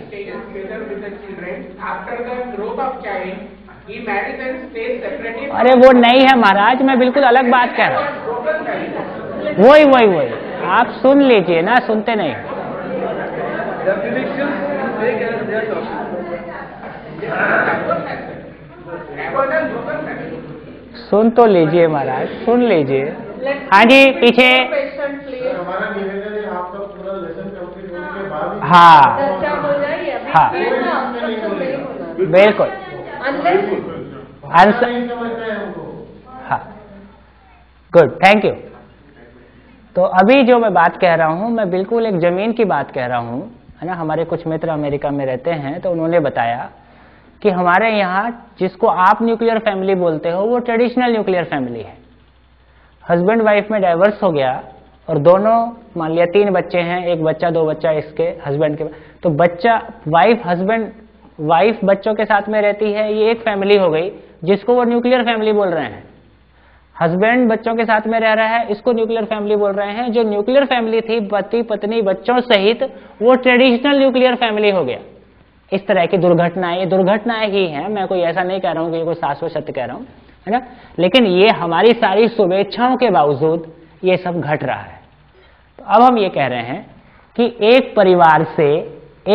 अरे वो नहीं है महाराज मैं बिल्कुल अलग बात कह रहा हूँ वही वही
वही आप सुन लीजिए ना सुनते नहीं सुन तो लीजिए महाराज सुन लीजिए हाँ जी पीछे
हाँ हाँ, हाँ। बिल्कुल
आंसर
हाँ गुड थैंक यू तो अभी जो मैं बात कह रहा हूँ मैं बिल्कुल एक ज़मीन की बात कह रहा हूँ है ना हमारे कुछ मित्र अमेरिका में रहते हैं तो उन्होंने बताया कि हमारे यहाँ जिसको आप न्यूक्लियर फैमिली बोलते हो वो ट्रेडिशनल न्यूक्लियर फैमिली है हस्बैंड वाइफ में डाइवर्स हो गया और दोनों मान लिया तीन बच्चे हैं एक बच्चा दो बच्चा इसके हस्बैंड के तो बच्चा वाइफ हस्बैंड वाइफ बच्चों के साथ में रहती है ये एक फैमिली हो गई जिसको वो न्यूक्लियर फैमिली बोल रहे हैं हस्बैंड बच्चों के साथ में रह रहा है इसको न्यूक्लियर फैमिली बोल रहे हैं जो न्यूक्लियर फैमिली थी पति पत्नी बच्चों सहित वो ट्रेडिशनल न्यूक्लियर फैमिली हो गया इस तरह की दुर्घटनाएं दुर्घटनाएं ही हैं मैं कोई ऐसा नहीं कह रहा हूं कि कोई शाश्वत सत्य कह रहा हूं है ना लेकिन ये हमारी सारी शुभेच्छाओं के बावजूद ये सब घट रहा है तो अब हम ये कह रहे हैं कि एक परिवार से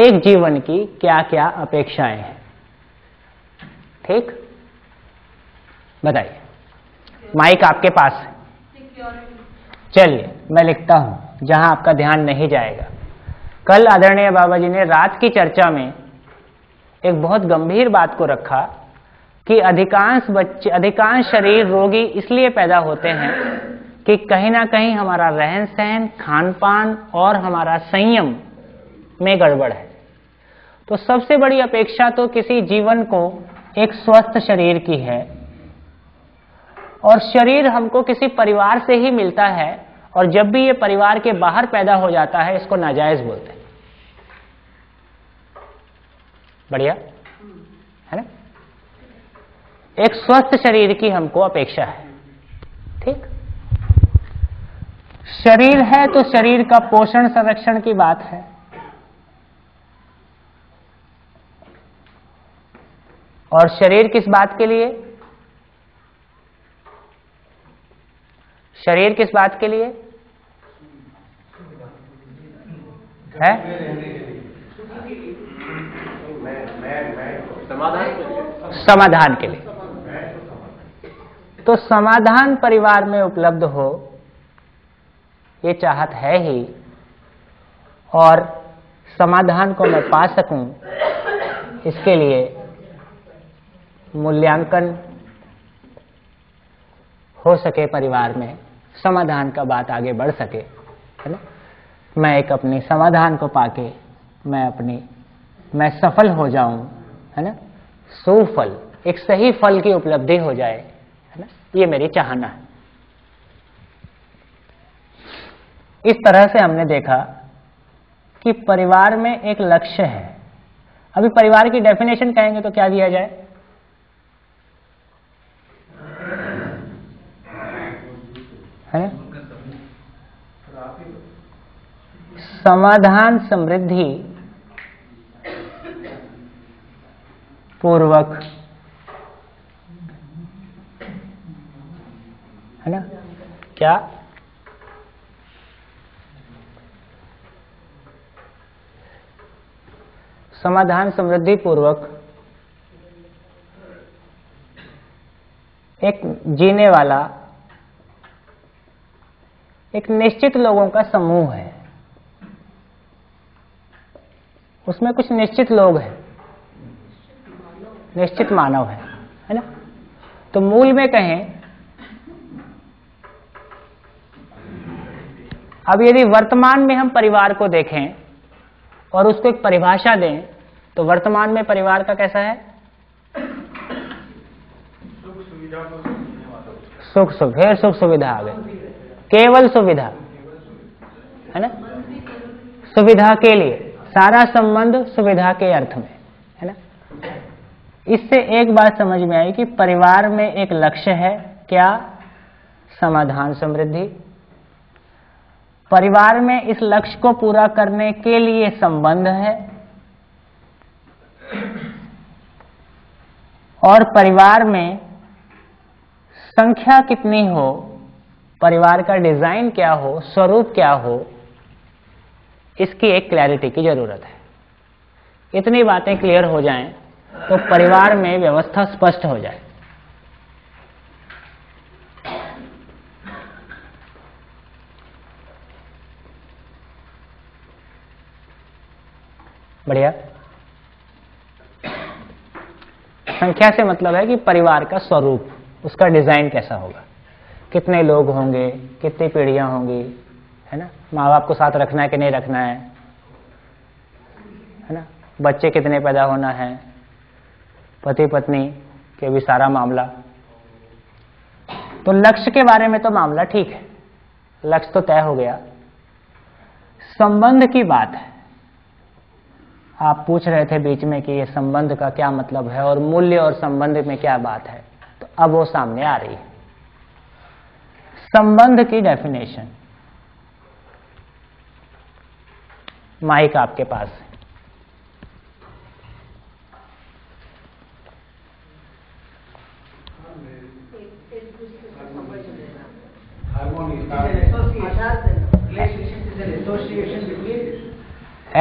एक जीवन की क्या क्या अपेक्षाएं हैं ठीक बताइए माइक आपके पास है चलिए मैं लिखता हूं जहां आपका ध्यान नहीं जाएगा कल आदरणीय बाबा जी ने रात की चर्चा में एक बहुत गंभीर बात को रखा कि अधिकांश बच्चे अधिकांश शरीर रोगी इसलिए पैदा होते हैं कि कहीं ना कहीं हमारा रहन सहन खान पान और हमारा संयम में गड़बड़ है तो सबसे बड़ी अपेक्षा तो किसी जीवन को एक स्वस्थ शरीर की है और शरीर हमको किसी परिवार से ही मिलता है और जब भी ये परिवार के बाहर पैदा हो जाता है इसको नाजायज बोलते हैं बढ़िया एक स्वस्थ शरीर की हमको अपेक्षा है ठीक शरीर है तो शरीर का पोषण संरक्षण की बात है और शरीर किस बात के लिए शरीर किस बात के लिए
है समाधान के लिए
तो समाधान परिवार में उपलब्ध हो ये चाहत है ही और समाधान को मैं पा सकूं इसके लिए मूल्यांकन हो सके परिवार में समाधान का बात आगे बढ़ सके है ना मैं एक अपने समाधान को पाके मैं अपनी मैं सफल हो जाऊं है ना सुफल एक सही फल की उपलब्धि हो जाए है ना ये मेरी चाहना है इस तरह से हमने देखा कि परिवार में एक लक्ष्य है अभी परिवार की डेफिनेशन कहेंगे तो क्या दिया जाए
है समाधान
समृद्धि पूर्वक है ना क्या समाधान समृद्धि पूर्वक एक जीने वाला एक निश्चित लोगों का समूह है उसमें कुछ निश्चित लोग हैं निश्चित मानव है है ना तो मूल में कहें अब यदि वर्तमान में हम परिवार को देखें और उसको एक परिभाषा दें तो वर्तमान में परिवार का कैसा है सुख सुख फिर सुख सुविधा आ गई केवल सुविधा है ना सुविधा के लिए सारा संबंध सुविधा के अर्थ में है ना इससे एक बात समझ में आई कि परिवार में एक लक्ष्य है क्या समाधान समृद्धि परिवार में इस लक्ष्य को पूरा करने के लिए संबंध है और परिवार में संख्या कितनी हो परिवार का डिजाइन क्या हो स्वरूप क्या हो इसकी एक क्लैरिटी की जरूरत है इतनी बातें क्लियर हो जाएं तो परिवार में व्यवस्था स्पष्ट हो जाए बढ़िया संख्या से मतलब है कि परिवार का स्वरूप उसका डिजाइन कैसा होगा कितने लोग होंगे कितनी पीढ़ियां होंगी है ना माँ बाप को साथ रखना है कि नहीं रखना है है ना बच्चे कितने पैदा होना है पति पत्नी के भी सारा मामला तो लक्ष्य के बारे में तो मामला ठीक है लक्ष्य तो तय हो गया संबंध की बात है आप पूछ रहे थे बीच में कि ये संबंध का क्या मतलब है और मूल्य और संबंध में क्या बात है तो अब वो सामने आ रही है संबंध की डेफिनेशन माइक आपके पास है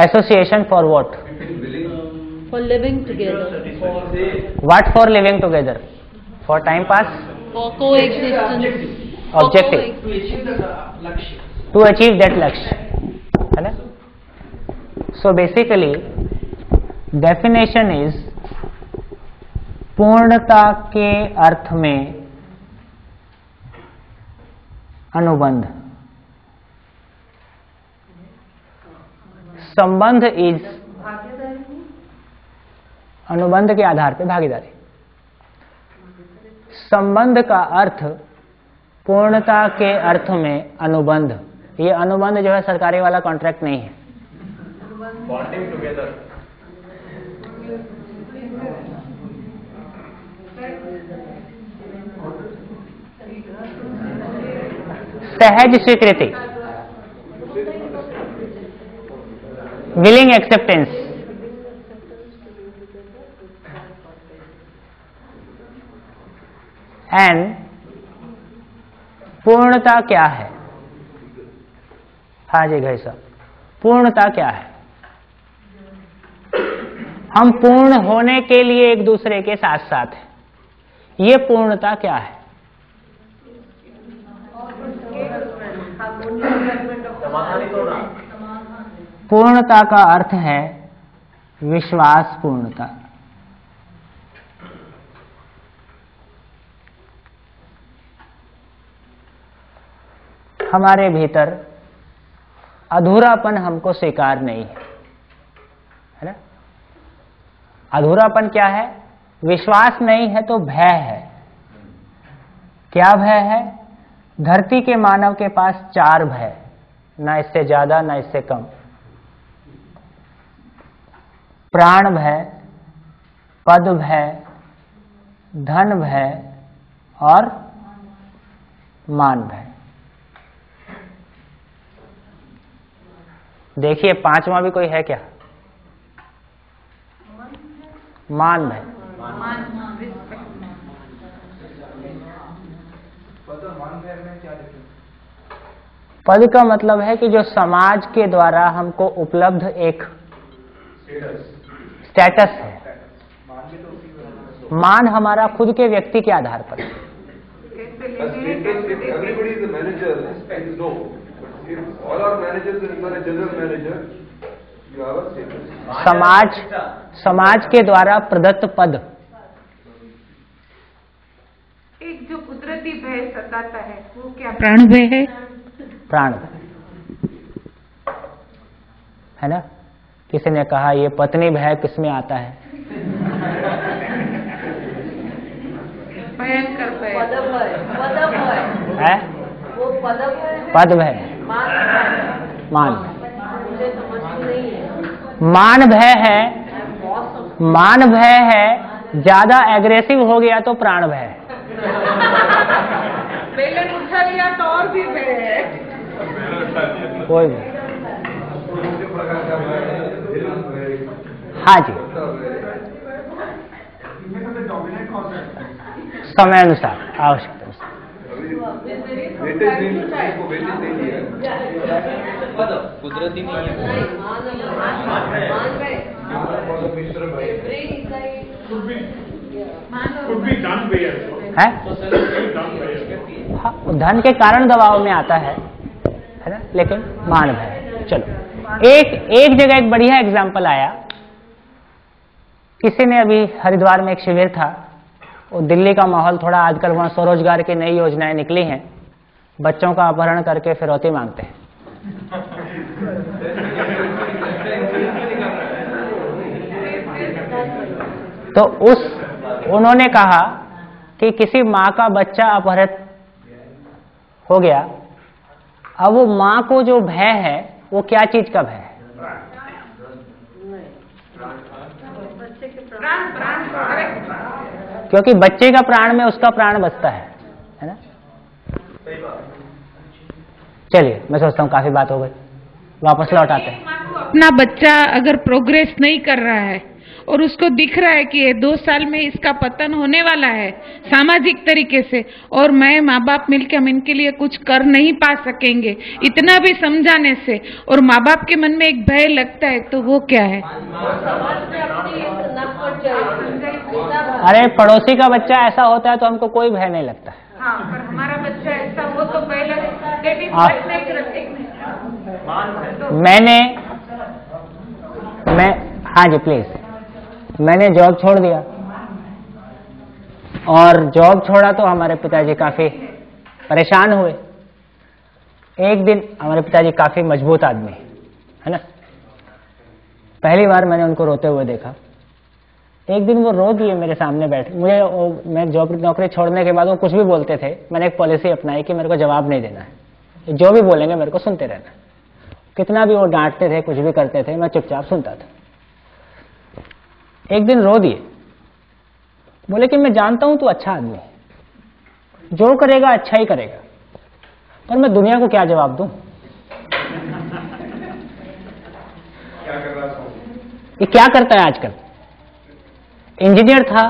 association for what for
living together.
What for living together? For time pass? For
coexistence.
Objective. To achieve that lakshya. To achieve that lakshya. So basically, definition is purnata ke arth mein अनुबंध संबंध is अनुबंध के आधार पर भागीदारी संबंध का अर्थ पूर्णता के अर्थ में अनुबंध ये अनुबंध जो है सरकारी वाला कॉन्ट्रैक्ट नहीं है सहज स्वीकृति विलिंग एक्सेप्टेंस एंड पूर्णता क्या है हाँ जी भाई साहब पूर्णता क्या है हम पूर्ण होने के लिए एक दूसरे के साथ साथ हैं ये पूर्णता क्या है पूर्णता का अर्थ है विश्वास पूर्णता हमारे भीतर अधूरापन हमको स्वीकार नहीं है है ना अधूरापन क्या है विश्वास नहीं है तो भय है क्या भय है धरती के मानव के पास चार भय ना इससे ज्यादा ना इससे कम प्राण भय पद भय धन भय और मान भय देखिए पांचवा भी कोई है क्या मान है पद का मतलब है कि जो समाज के द्वारा हमको उपलब्ध एक
स्टेटस है मान हमारा
खुद के व्यक्ति के आधार पर है
समाज समाज के
द्वारा प्रदत्त पद
एक जो कुदरती भय सताता है वो क्या प्राण भय है
प्राण है ना किसी ने कहा ये पत्नी भय किसमें आता है
भयंकर भय है पद भय मान
मान भय है मान भय है ज्यादा एग्रेसिव हो गया तो प्राण भय
पहले पूछा लिया तो और भी भय कोई
नहीं हाँ जी समय अनुसार
आवश्यक है
हाँ, धन के
कारण दबाव में आता है है ना लेकिन मानव है चलो एक एक जगह एक बढ़िया एग्जाम्पल आया किसी ने अभी हरिद्वार में एक शिविर था और दिल्ली का माहौल थोड़ा आजकल वहाँ स्वरोजगार की नई योजनाएं निकली हैं बच्चों का अपहरण करके फिरौती मांगते हैं तो उस उन्होंने कहा कि किसी मां का बच्चा अपहरित हो गया अब वो मां को जो भय है वो क्या चीज का भय है
क्योंकि बच्चे का
प्राण में उसका प्राण बचता है चलिए मैं सोचता हूँ काफी बात हो गई वापस लौट आते हैं
अपना बच्चा अगर प्रोग्रेस नहीं कर रहा है और उसको दिख रहा है कि ये दो साल में इसका पतन होने वाला है सामाजिक तरीके से और मैं माँ बाप मिलकर हम इनके लिए कुछ कर नहीं पा सकेंगे इतना भी समझाने से और माँ बाप के मन में एक भय लगता है तो वो क्या है अरे पड़ोसी का बच्चा
ऐसा होता है तो हमको कोई भय नहीं लगता है
हाँ पर हमारा बच्चा ऐसा हो तो पहले तो- मैंने मैं हाँ जी प्लीज
मैंने जॉब छोड़ दिया और जॉब छोड़ा तो हमारे पिताजी काफी परेशान हुए एक दिन हमारे पिताजी काफी मजबूत आदमी है ना पहली बार मैंने उनको रोते हुए देखा तो एक दिन वो रो दिए मेरे सामने बैठ मुझे मैं जॉब नौकरी छोड़ने के बाद वो कुछ भी बोलते थे मैंने एक पॉलिसी अपनाई कि मेरे को जवाब नहीं देना है जो भी बोलेंगे मेरे को सुनते रहना कितना भी वो डांटते थे कुछ भी करते थे मैं चुपचाप सुनता था एक दिन रो दिए बोले कि मैं जानता हूं तू अच्छा आदमी जो करेगा अच्छा ही करेगा पर मैं दुनिया को क्या जवाब दू क्या करता है आजकल इंजीनियर था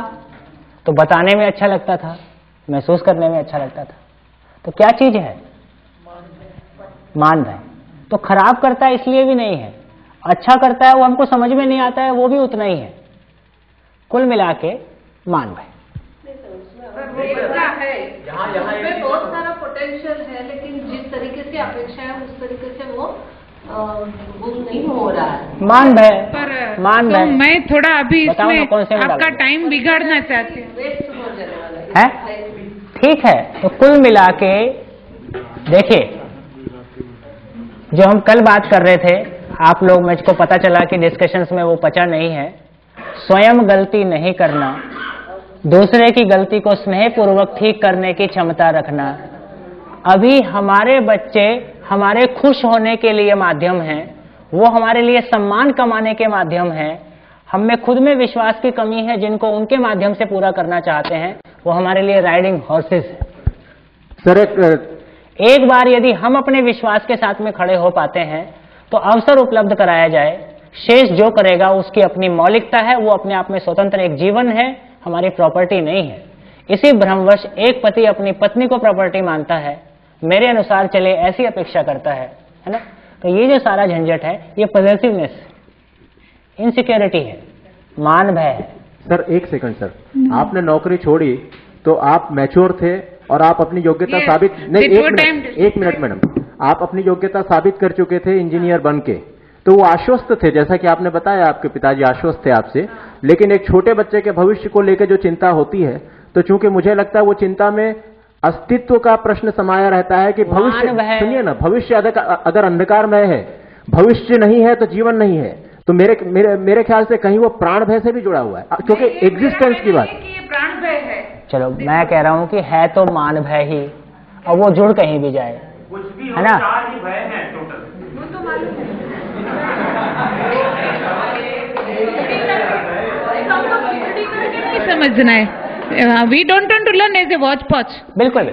तो बताने में अच्छा लगता था महसूस करने में अच्छा लगता था तो क्या चीज है मान रहे तो खराब करता है इसलिए भी नहीं है अच्छा करता है वो हमको समझ में नहीं आता है वो भी उतना ही है कुल मिला के मान भय
बहुत सारा पोटेंशियल है लेकिन जिस तरीके से अपेक्षा है उस तरीके से वो मान भय मान भय मैं थोड़ा अभी इसमें आपका टाइम बिगाड़ना चाहती हूँ
ठीक है तो कुल मिला के देखिए जो हम कल बात कर रहे थे आप लोग मुझको पता चला कि डिस्कशंस में वो पचा नहीं है स्वयं गलती नहीं करना दूसरे की गलती को स्नेहपूर्वक ठीक करने की क्षमता रखना अभी हमारे बच्चे हमारे खुश होने के लिए माध्यम है वो हमारे लिए सम्मान कमाने के माध्यम है हम में खुद में विश्वास की कमी है जिनको उनके माध्यम से पूरा करना चाहते हैं वो हमारे लिए राइडिंग हॉर्सेस है सर एक एक बार यदि हम अपने विश्वास के साथ में खड़े हो पाते हैं तो अवसर उपलब्ध कराया जाए शेष जो करेगा उसकी अपनी मौलिकता है वो अपने आप में स्वतंत्र एक जीवन है हमारी प्रॉपर्टी नहीं है इसी भ्रमवश एक पति अपनी पत्नी को प्रॉपर्टी मानता है मेरे अनुसार चले ऐसी अपेक्षा करता है है ना तो ये जो सारा झंझट है ये पॉजिटिवनेस इनसिक्योरिटी है मान भय है
सर एक सेकंड सर आपने नौकरी छोड़ी तो आप मैच्योर थे और आप अपनी योग्यता साबित नहीं एक मिनट एक मिनट मैडम आप अपनी योग्यता साबित कर चुके थे इंजीनियर बन के तो वो आश्वस्त थे जैसा कि आपने बताया आपके पिताजी आश्वस्त थे आपसे लेकिन एक छोटे बच्चे के भविष्य को लेकर जो चिंता होती है तो चूंकि मुझे लगता है वो चिंता में अस्तित्व का प्रश्न समाया रहता है कि भविष्य सुनिए ना भविष्य अगर अंधकारमय है भविष्य नहीं है तो जीवन नहीं है
तो मेरे मेरे मेरे ख्याल से कहीं वो प्राण भय से भी जुड़ा हुआ है
क्योंकि एग्जिस्टेंस की बात प्राण भय है
चलो मैं कह रहा हूँ कि है तो मान भय ही और वो जुड़ कहीं भी जाए
है ना तो समझना है we don't want to learn as a watch पॉच बिल्कुल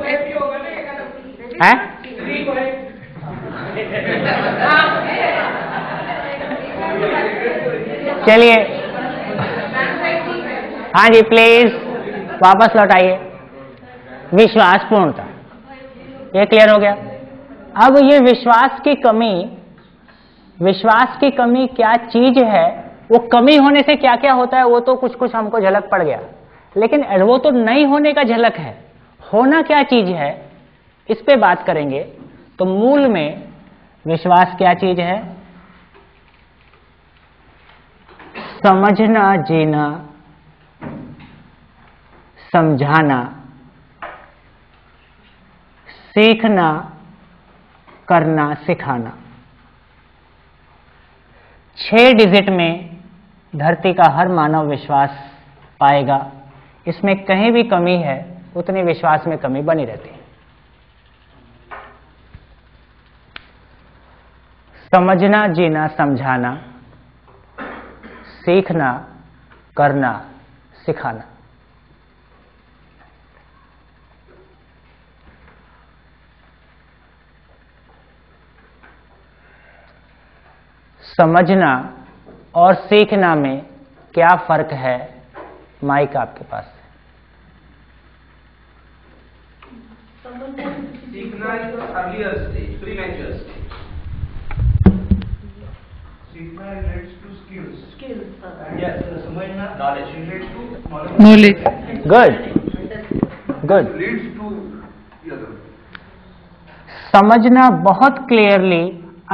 चलिए हाँ जी प्लीज वापस लौट आइए विश्वास पूर्णता ये क्लियर हो गया अब ये विश्वास की कमी विश्वास की कमी क्या चीज है वो कमी होने से क्या क्या होता है वो तो कुछ कुछ हमको झलक पड़ गया लेकिन वो तो नहीं होने का झलक है होना क्या चीज है इस पे बात करेंगे तो मूल में विश्वास क्या चीज है समझना जीना समझाना सीखना करना सिखाना छह डिजिट में धरती का हर मानव विश्वास पाएगा इसमें कहीं भी कमी है उतने विश्वास में कमी बनी रहती है समझना जीना समझाना सीखना करना सिखाना समझना और सीखना में क्या फर्क है माइक आपके पास
सिग्नल अर्ली असते प्रीमॅच्युअर असते signal
leads to skills skills yes समजना knowledge leads to knowledge good
good leads to
समझना बहुत क्लियरली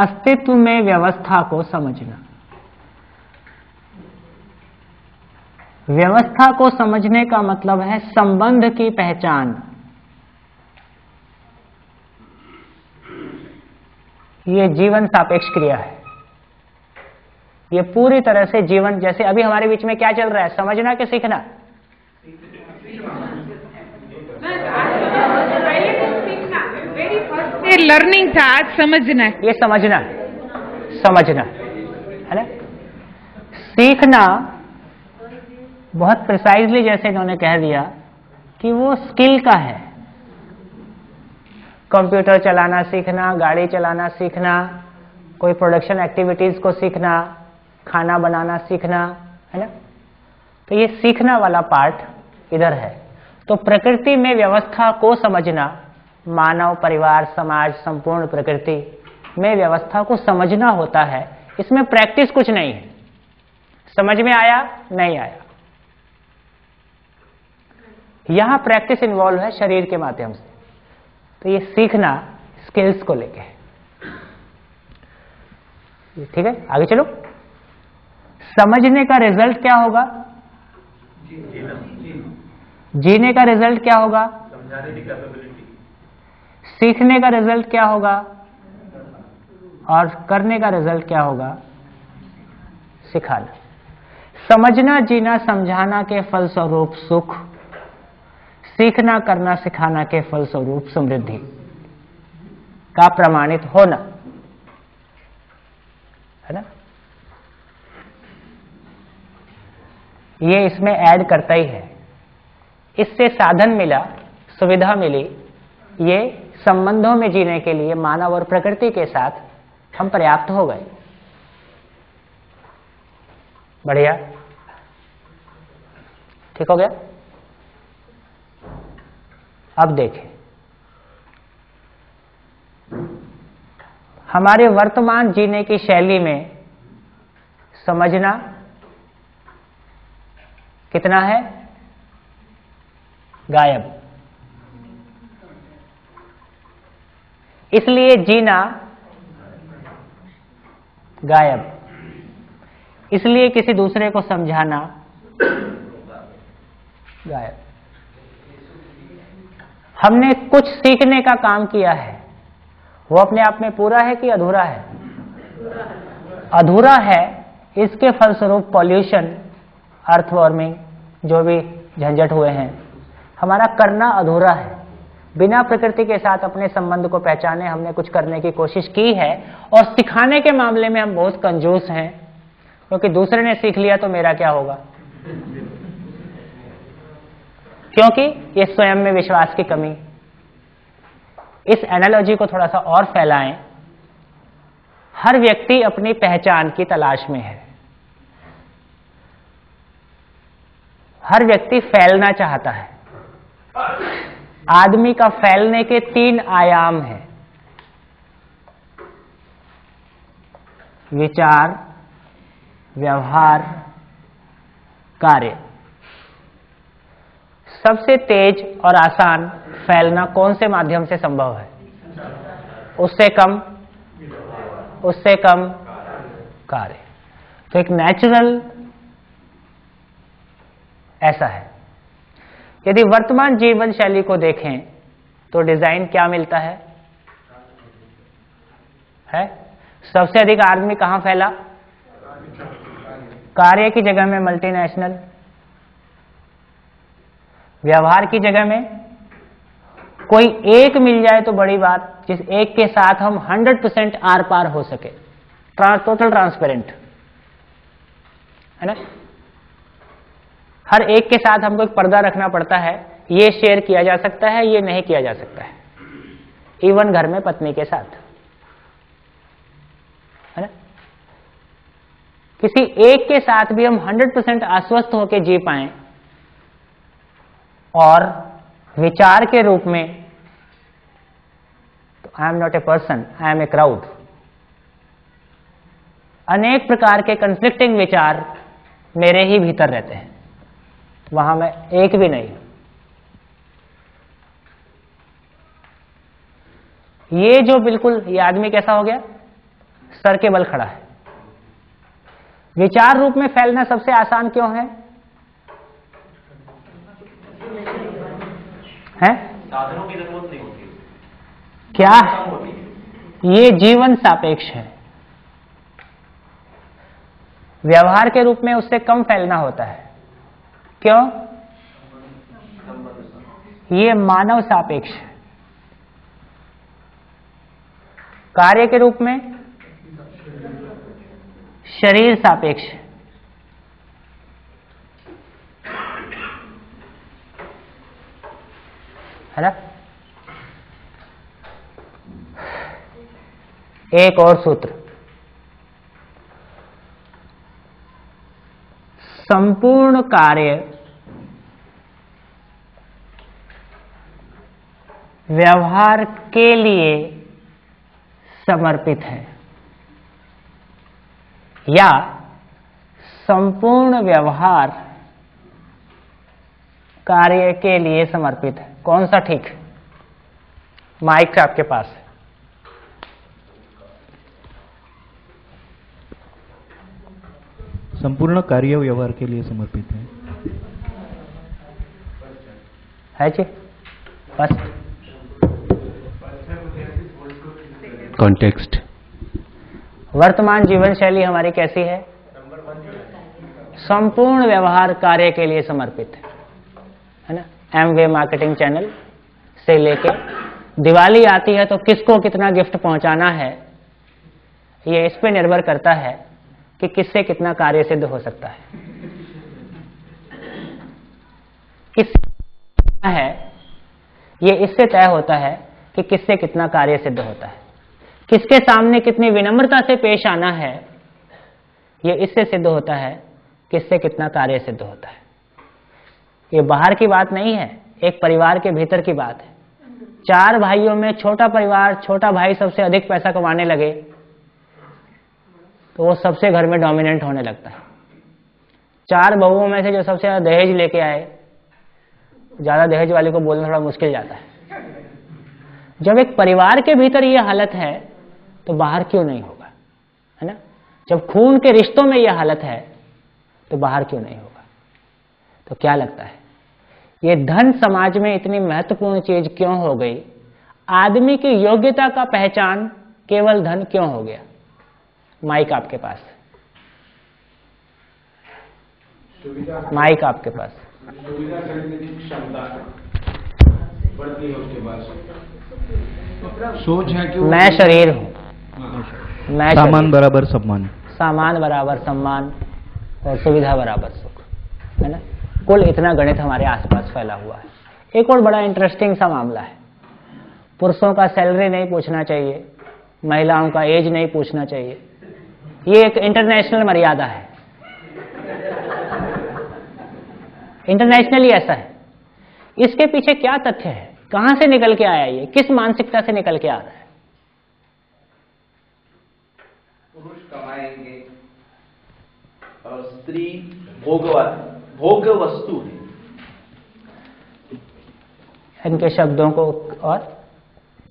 अस्तित्व में व्यवस्था को समझना व्यवस्था को समझने का मतलब है संबंध की पहचान ये जीवन सापेक्ष क्रिया है ये पूरी तरह से जीवन जैसे अभी हमारे बीच में क्या चल रहा है समझना कि सीखना लर्निंग था आज समझना ये समझना समझना है ना सीखना बहुत प्रिसाइजली जैसे इन्होंने कह दिया कि वो स्किल का है कंप्यूटर चलाना सीखना गाड़ी चलाना सीखना कोई प्रोडक्शन एक्टिविटीज़ को सीखना खाना बनाना सीखना है ना तो ये सीखना वाला पार्ट इधर है तो प्रकृति में व्यवस्था को समझना मानव परिवार समाज संपूर्ण प्रकृति में व्यवस्था को समझना होता है इसमें प्रैक्टिस कुछ नहीं है समझ में आया नहीं आया यहां प्रैक्टिस इन्वॉल्व है शरीर के माध्यम से तो ये सीखना स्किल्स को लेके है ठीक है आगे चलो समझने का रिजल्ट क्या होगा
जीना, जीने का रिजल्ट क्या होगा
सीखने का रिजल्ट क्या होगा और करने का रिजल्ट क्या होगा सिखाना समझना जीना समझाना के फलस्वरूप सुख सीखना करना सिखाना के फलस्वरूप समृद्धि का प्रमाणित होना है ना ये इसमें ऐड करता ही है इससे साधन मिला सुविधा मिली ये संबंधों में जीने के लिए मानव और प्रकृति के साथ हम पर्याप्त हो गए बढ़िया ठीक हो गया अब देखें हमारे वर्तमान जीने की शैली में समझना कितना है गायब इसलिए जीना गायब इसलिए किसी दूसरे को समझाना गायब हमने कुछ सीखने का काम किया है वो अपने आप में पूरा है कि अधूरा है अधूरा है इसके फलस्वरूप पॉल्यूशन अर्थ वार्मिंग जो भी झंझट हुए हैं हमारा करना अधूरा है बिना प्रकृति के साथ अपने संबंध को पहचाने हमने कुछ करने की कोशिश की है और सिखाने के मामले में हम बहुत कंजूस हैं क्योंकि दूसरे ने सीख लिया तो मेरा क्या होगा क्योंकि ये स्वयं में विश्वास की कमी इस एनालॉजी को थोड़ा सा और फैलाएं हर व्यक्ति अपनी पहचान की तलाश में है हर व्यक्ति फैलना चाहता है आदमी का फैलने के तीन आयाम हैं विचार व्यवहार कार्य सबसे तेज और आसान फैलना कौन से माध्यम से संभव है उससे कम उससे कम कार्य तो एक नेचुरल ऐसा है यदि वर्तमान जीवन शैली को देखें तो डिजाइन क्या मिलता है है सबसे अधिक आदमी कहां फैला कार्य की जगह में मल्टीनेशनल व्यवहार की जगह में कोई एक मिल जाए तो बड़ी बात जिस एक के साथ हम 100 परसेंट आर पार हो सके ट्रांस टोटल ट्रांसपेरेंट है ना हर एक के साथ हमको एक पर्दा रखना पड़ता है ये शेयर किया जा सकता है ये नहीं किया जा सकता है इवन घर में पत्नी के साथ है ना किसी एक के साथ भी हम 100 परसेंट आश्वस्त होकर जी पाए और विचार के रूप में तो I am not a person I am a crowd अनेक प्रकार के कंफ्लिक्टिंग विचार मेरे ही भीतर रहते हैं वहां मैं एक भी नहीं हूं ये जो बिल्कुल ये आदमी कैसा हो गया सर के बल खड़ा है विचार रूप में फैलना सबसे आसान क्यों है है
साधनों की जरूरत नहीं होती
क्या होती ये जीवन सापेक्ष है व्यवहार के रूप में उससे कम फैलना होता है क्यों ये मानव सापेक्ष है कार्य के रूप में शरीर सापेक्ष
है
है ना
एक और सूत्र संपूर्ण कार्य व्यवहार के लिए समर्पित है या संपूर्ण व्यवहार कार्य के लिए समर्पित है कौन सा ठीक माइक आपके पास
संपूर्ण कार्य व्यवहार के लिए समर्पित है
है जी फर्स्ट कॉन्टेक्स्ट वर्तमान जीवन शैली हमारी कैसी है संपूर्ण व्यवहार कार्य के लिए समर्पित है है ना एम वे मार्केटिंग चैनल से लेके दिवाली आती है तो किसको कितना गिफ्ट पहुंचाना है ये इस पे निर्भर करता है कि किससे कितना कार्य सिद्ध हो सकता है किस है ये इससे तय होता है कि किससे कितना कार्य सिद्ध होता है किसके सामने कितनी विनम्रता से पेश आना है ये इससे सिद्ध होता है किससे कितना कार्य सिद्ध होता है ये बाहर की बात नहीं है एक परिवार के भीतर की बात है चार भाइयों में छोटा परिवार छोटा भाई सबसे अधिक पैसा कमाने लगे तो वो सबसे घर में डोमिनेंट होने लगता है चार बहुओं में से जो सबसे ज़्यादा दहेज लेके आए ज़्यादा दहेज वाले को बोलना थोड़ा मुश्किल जाता है जब एक परिवार के भीतर ये हालत है तो बाहर क्यों नहीं होगा है ना जब खून के रिश्तों में यह हालत है तो बाहर क्यों नहीं होगा तो क्या लगता है ये धन समाज में इतनी महत्वपूर्ण चीज क्यों हो गई आदमी की योग्यता का पहचान केवल धन क्यों हो गया माइक आपके पास माइक आपके पास
सोच है कि मैं
शरीर हूं
हाँ, हाँ, मैं सामान बराबर सम्मान
सामान बराबर सम्मान और सुविधा बराबर सुख है ना कुल इतना गणित हमारे आसपास फैला हुआ है एक और बड़ा इंटरेस्टिंग सा मामला है पुरुषों का सैलरी नहीं पूछना चाहिए महिलाओं का एज नहीं पूछना चाहिए ये एक इंटरनेशनल मर्यादा है
इंटरनेशनली ऐसा
है इसके पीछे क्या तथ्य है कहां से निकल के आया ये किस मानसिकता से निकल के आ रहा है
पुरुष कमाएंगे और स्त्री भोगवान भोग्य वस्तु है
इनके शब्दों को और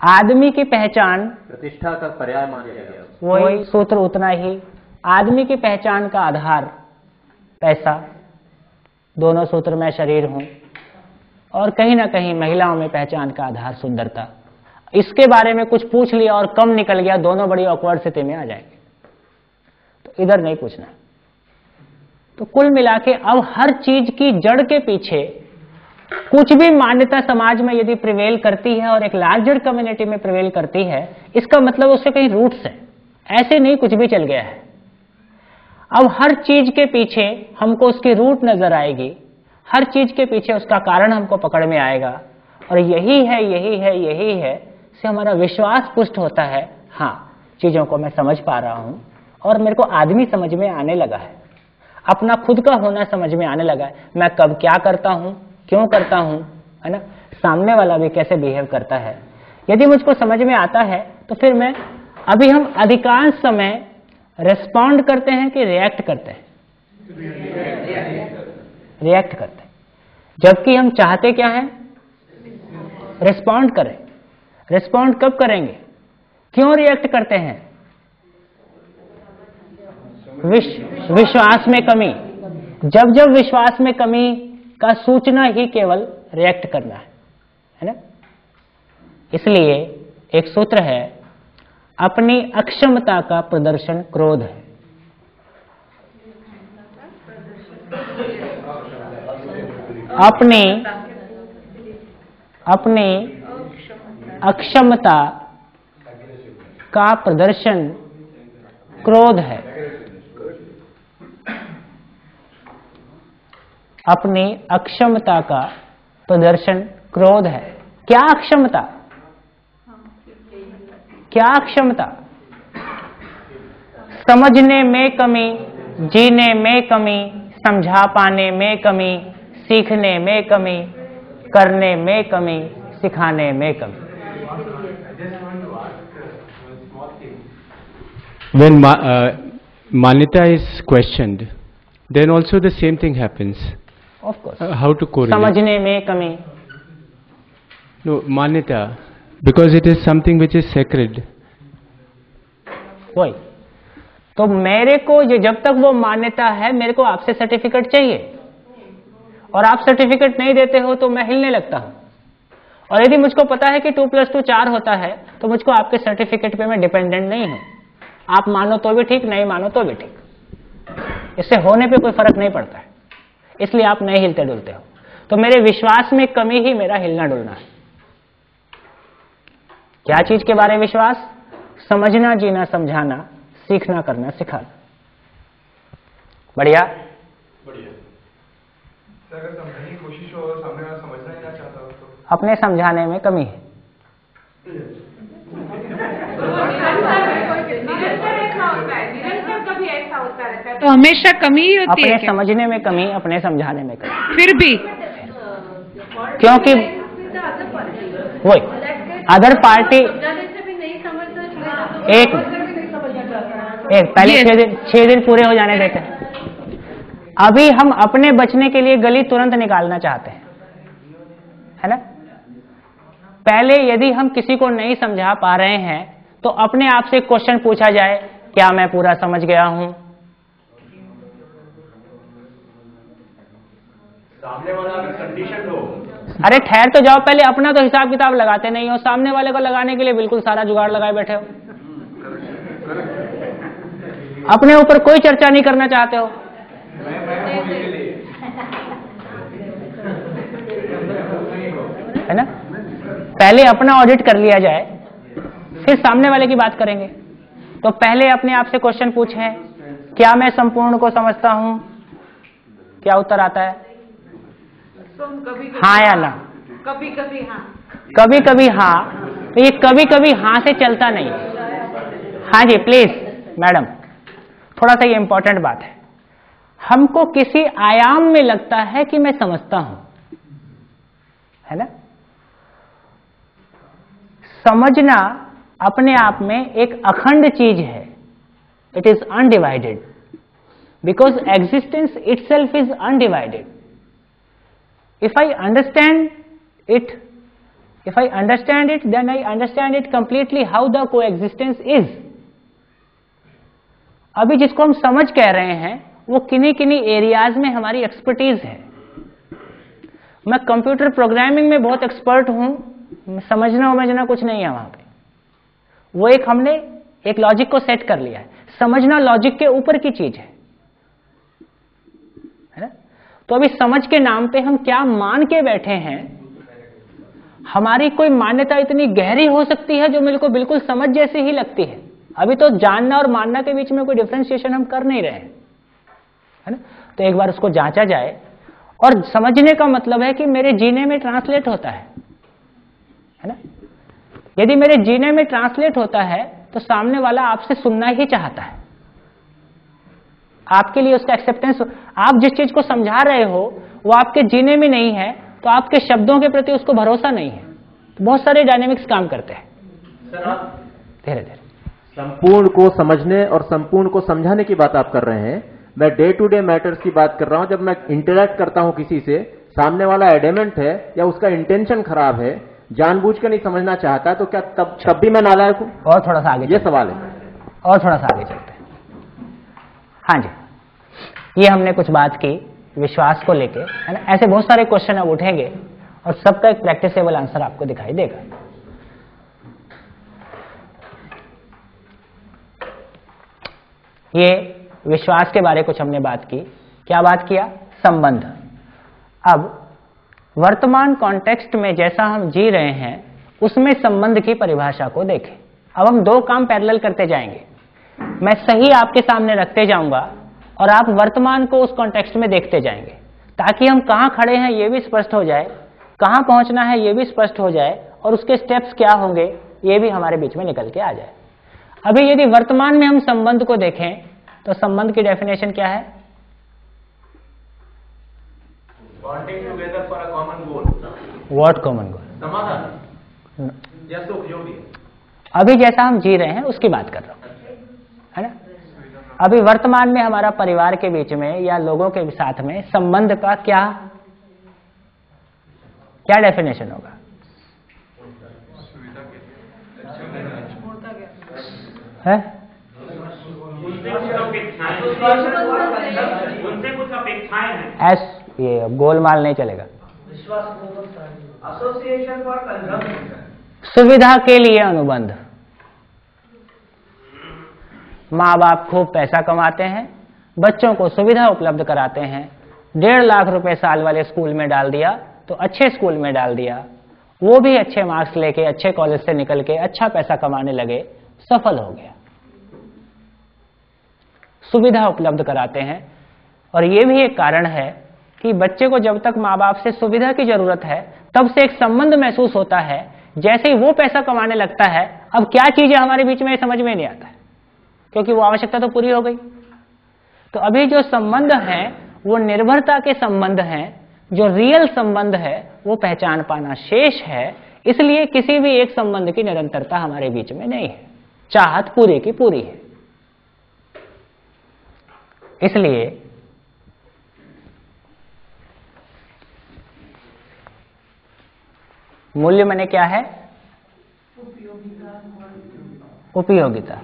आदमी की पहचान प्रतिष्ठा का पर्याय माना गया वही सूत्र उतना ही आदमी की पहचान का आधार पैसा दोनों सूत्र में शरीर हूं और कहीं ना कहीं महिलाओं में पहचान का आधार सुंदरता इसके बारे में कुछ पूछ लिया और कम निकल गया दोनों बड़ी ऑकवर्ड स्थिति में आ जाएंगे तो इधर नहीं पूछना तो कुल मिला के अब हर चीज की जड़ के पीछे कुछ भी मान्यता समाज में यदि प्रिवेल करती है और एक लार्जर कम्युनिटी में प्रिवेल करती है इसका मतलब उसके कहीं रूट्स है ऐसे नहीं कुछ भी चल गया है अब हर चीज के पीछे हमको उसकी रूट नजर आएगी हर चीज के पीछे उसका कारण हमको पकड़ में आएगा और यही है यही है यही है से हमारा विश्वास पुष्ट होता है हाँ चीजों को मैं समझ पा रहा हूं और मेरे को आदमी समझ में आने लगा है अपना खुद का होना समझ में आने लगा है मैं कब क्या करता हूं क्यों करता हूं है ना सामने वाला भी कैसे बिहेव करता है यदि मुझको समझ में आता है तो फिर मैं अभी हम अधिकांश समय रेस्पॉन्ड करते हैं कि रिएक्ट करते हैं रिएक्ट करते हैं जबकि हम चाहते क्या है रेस्पॉन्ड करें रेस्पॉन्ड कब करेंगे क्यों रिएक्ट करते हैं विश्वास में कमी जब जब विश्वास में कमी का सूचना ही केवल रिएक्ट करना है है ना इसलिए एक सूत्र है अपनी अक्षमता का प्रदर्शन क्रोध है अपनी अपनी अक्षमता का प्रदर्शन क्रोध है अपनी अक्षमता का प्रदर्शन क्रोध है क्या अक्षमता क्या अक्षमता समझने में कमी जीने में कमी समझा पाने में कमी सीखने में कमी करने में कमी सिखाने में कमी
When ma uh, Manita is questioned, then also the same thing happens. Of course. Uh, how समझने
में कमी. No,
मान्यता because it is something which is sacred
वही तो मेरे को ये जब तक वो मान्यता है मेरे को आपसे सर्टिफिकेट चाहिए और आप सर्टिफिकेट नहीं देते हो तो मैं हिलने लगता हूं और यदि मुझको पता है कि टू प्लस टू चार होता है तो मुझको आपके सर्टिफिकेट पे मैं डिपेंडेंट नहीं हूं आप मानो तो भी ठीक नहीं मानो तो भी ठीक इससे होने पे कोई फर्क नहीं पड़ता है इसलिए आप नहीं हिलते डुलते हो तो मेरे विश्वास में कमी ही मेरा हिलना डुलना है क्या चीज के बारे में विश्वास समझना जीना समझाना सीखना करना सिखाना बढ़िया बढ़िया तो? अपने समझाने में कमी है
तो हमेशा कमी ही होती अपने है
समझने में कमी अपने समझाने में कमी फिर भी क्योंकि
वही अदर पार्टी एक
एक पहले छह दिन छह दिन पूरे हो जाने देते हैं अभी हम अपने बचने के लिए गली तुरंत निकालना चाहते हैं है ना पहले यदि हम किसी को नहीं समझा पा रहे हैं तो अपने आप से क्वेश्चन पूछा जाए क्या मैं पूरा समझ गया हूं
सामने वाला भी कंडीशन हो
अरे ठहर तो जाओ पहले अपना तो हिसाब किताब लगाते नहीं हो सामने वाले को लगाने के लिए बिल्कुल सारा जुगाड़ लगाए बैठे हो अपने ऊपर कोई चर्चा नहीं करना चाहते हो है ना पहले अपना ऑडिट कर लिया जाए फिर सामने वाले की बात करेंगे तो पहले अपने आप से क्वेश्चन पूछें क्या मैं संपूर्ण को समझता हूं क्या उत्तर आता है
तो कभी कभी हाँ या कभी कभी हाँ कभी कभी हाँ तो ये कभी
कभी हाँ से चलता नहीं हाँ जी प्लीज मैडम थोड़ा सा ये इंपॉर्टेंट बात है हमको किसी आयाम में लगता है कि मैं समझता हूं है ना समझना अपने आप में एक अखंड चीज है it is undivided because existence itself is undivided if I understand it, if I understand it, then I understand it completely how the coexistence is. अभी जिसको हम समझ कह रहे हैं वो किन्हीं किन्हीं एरियाज में हमारी एक्सपर्टीज है मैं कंप्यूटर प्रोग्रामिंग में बहुत एक्सपर्ट हूं समझना उमझना कुछ नहीं है वहां पे वो एक हमने एक लॉजिक को सेट कर लिया है समझना लॉजिक के ऊपर की चीज है तो अभी समझ के नाम पे हम क्या मान के बैठे हैं हमारी कोई मान्यता इतनी गहरी हो सकती है जो मेरे को बिल्कुल समझ जैसी ही लगती है अभी तो जानना और मानना के बीच में कोई डिफ्रेंसिएशन हम कर नहीं रहे है ना तो एक बार उसको जांचा जाए और समझने का मतलब है कि मेरे जीने में ट्रांसलेट होता है है ना यदि मेरे जीने में ट्रांसलेट होता है तो सामने वाला आपसे सुनना ही चाहता है आपके लिए उसका एक्सेप्टेंस आप जिस चीज को समझा रहे हो वो आपके जीने में नहीं है तो आपके शब्दों के प्रति उसको भरोसा नहीं है तो बहुत सारे डायनेमिक्स काम करते हैं
धीरे धीरे संपूर्ण को समझने और संपूर्ण को समझाने की बात आप कर रहे हैं मैं डे टू डे मैटर्स की बात कर रहा हूं जब मैं इंटरेक्ट करता हूं किसी से सामने वाला एडेमेंट है या उसका इंटेंशन खराब है जानबूझ कर नहीं समझना चाहता तो क्या तब तब भी मैं नालायक हूं
और थोड़ा सा आगे ये सवाल है और थोड़ा सा आगे चलिए हाँ जी ये हमने कुछ बात की विश्वास को लेके है ना ऐसे बहुत सारे क्वेश्चन अब उठेंगे और सबका एक प्रैक्टिसेबल आंसर आपको दिखाई देगा ये विश्वास के बारे कुछ हमने बात की क्या बात किया संबंध अब वर्तमान कॉन्टेक्स्ट में जैसा हम जी रहे हैं उसमें संबंध की परिभाषा को देखें अब हम दो काम पैरेलल करते जाएंगे मैं सही आपके सामने रखते जाऊंगा और आप वर्तमान को उस कॉन्टेक्स्ट में देखते जाएंगे ताकि हम कहाँ खड़े हैं ये भी स्पष्ट हो जाए कहाँ पहुंचना है ये भी स्पष्ट हो जाए और उसके स्टेप्स क्या होंगे ये भी हमारे बीच में निकल के आ जाए अभी यदि वर्तमान में हम संबंध को देखें तो संबंध की डेफिनेशन क्या है वॉट कॉमन
गोल
अभी जैसा हम जी रहे हैं उसकी बात कर रहा हूं अभी वर्तमान में हमारा परिवार के बीच में या लोगों के साथ में संबंध का क्या क्या डेफिनेशन होगा है एस ये गोलमाल नहीं चलेगा सुविधा के लिए अनुबंध माँ बाप खूब पैसा कमाते हैं बच्चों को सुविधा उपलब्ध कराते हैं डेढ़ लाख रुपए साल वाले स्कूल में डाल दिया तो अच्छे स्कूल में डाल दिया वो भी अच्छे मार्क्स लेके अच्छे कॉलेज से निकल के अच्छा पैसा कमाने लगे सफल हो गया सुविधा उपलब्ध कराते हैं और ये भी एक कारण है कि बच्चे को जब तक माँ बाप से सुविधा की जरूरत है तब से एक संबंध महसूस होता है जैसे ही वो पैसा कमाने लगता है अब क्या चीज है हमारे बीच में समझ में नहीं आता है क्योंकि वो आवश्यकता तो पूरी हो गई तो अभी जो संबंध है वो निर्भरता के संबंध है जो रियल संबंध है वो पहचान पाना शेष है इसलिए किसी भी एक संबंध की निरंतरता हमारे बीच में नहीं है चाहत पूरी की पूरी है इसलिए मूल्य मैंने क्या है उपयोगिता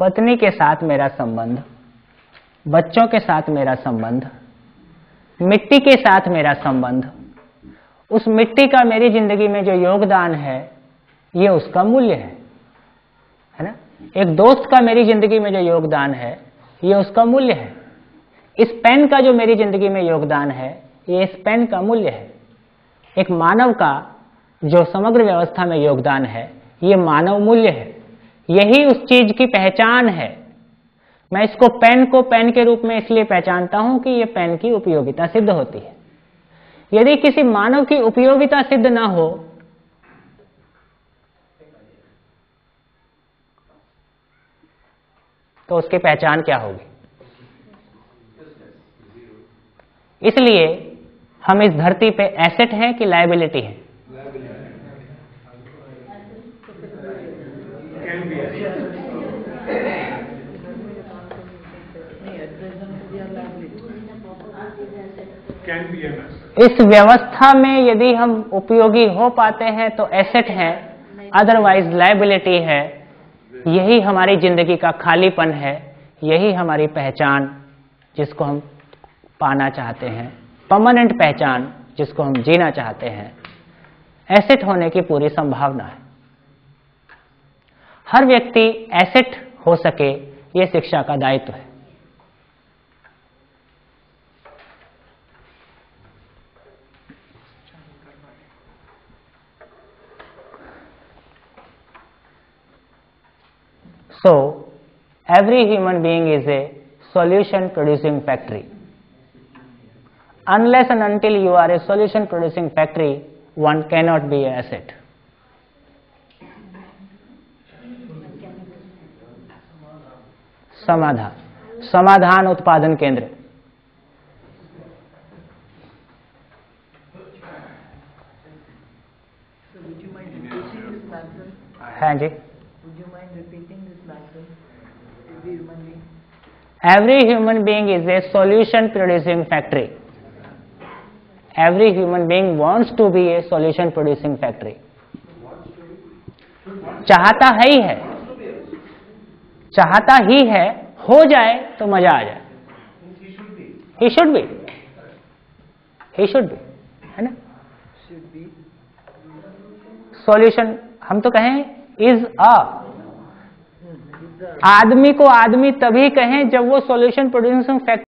पत्नी के साथ मेरा संबंध बच्चों के साथ मेरा संबंध मिट्टी के साथ मेरा संबंध उस मिट्टी का मेरी जिंदगी में जो योगदान है ये उसका मूल्य है है ना एक दोस्त का मेरी जिंदगी में जो योगदान है ये उसका मूल्य है इस पेन का जो मेरी जिंदगी में योगदान है ये इस पेन का मूल्य है एक मानव का जो समग्र व्यवस्था में योगदान है ये मानव मूल्य है यही उस चीज की पहचान है मैं इसको पेन को पेन के रूप में इसलिए पहचानता हूं कि यह पेन की उपयोगिता सिद्ध होती है यदि किसी मानव की उपयोगिता सिद्ध ना हो तो उसकी पहचान क्या होगी इसलिए हम इस धरती पे एसेट हैं कि लाइबिलिटी है
इस
व्यवस्था में यदि हम उपयोगी हो पाते हैं तो एसेट है अदरवाइज लाइबिलिटी है यही हमारी जिंदगी का खालीपन है यही हमारी पहचान जिसको हम पाना चाहते हैं परमानेंट पहचान जिसको हम जीना चाहते हैं एसेट होने की पूरी संभावना है हर व्यक्ति एसेट हो सके ये शिक्षा का दायित्व है So, every human being is a solution producing factory. Unless and until you are a solution producing factory, one cannot be an asset. समाधान samadhan utpadan केंद्र हाँ जी every human being is a solution producing factory every human being wants to be a solution producing factory चाहता है ही है चाहता ही है हो जाए तो मजा आ जाए he should be he should be है ना सॉल्यूशन हम तो कहें इज अ आदमी को आदमी तभी कहें जब वो सॉल्यूशन प्रोड्यूसिंग फैक्टर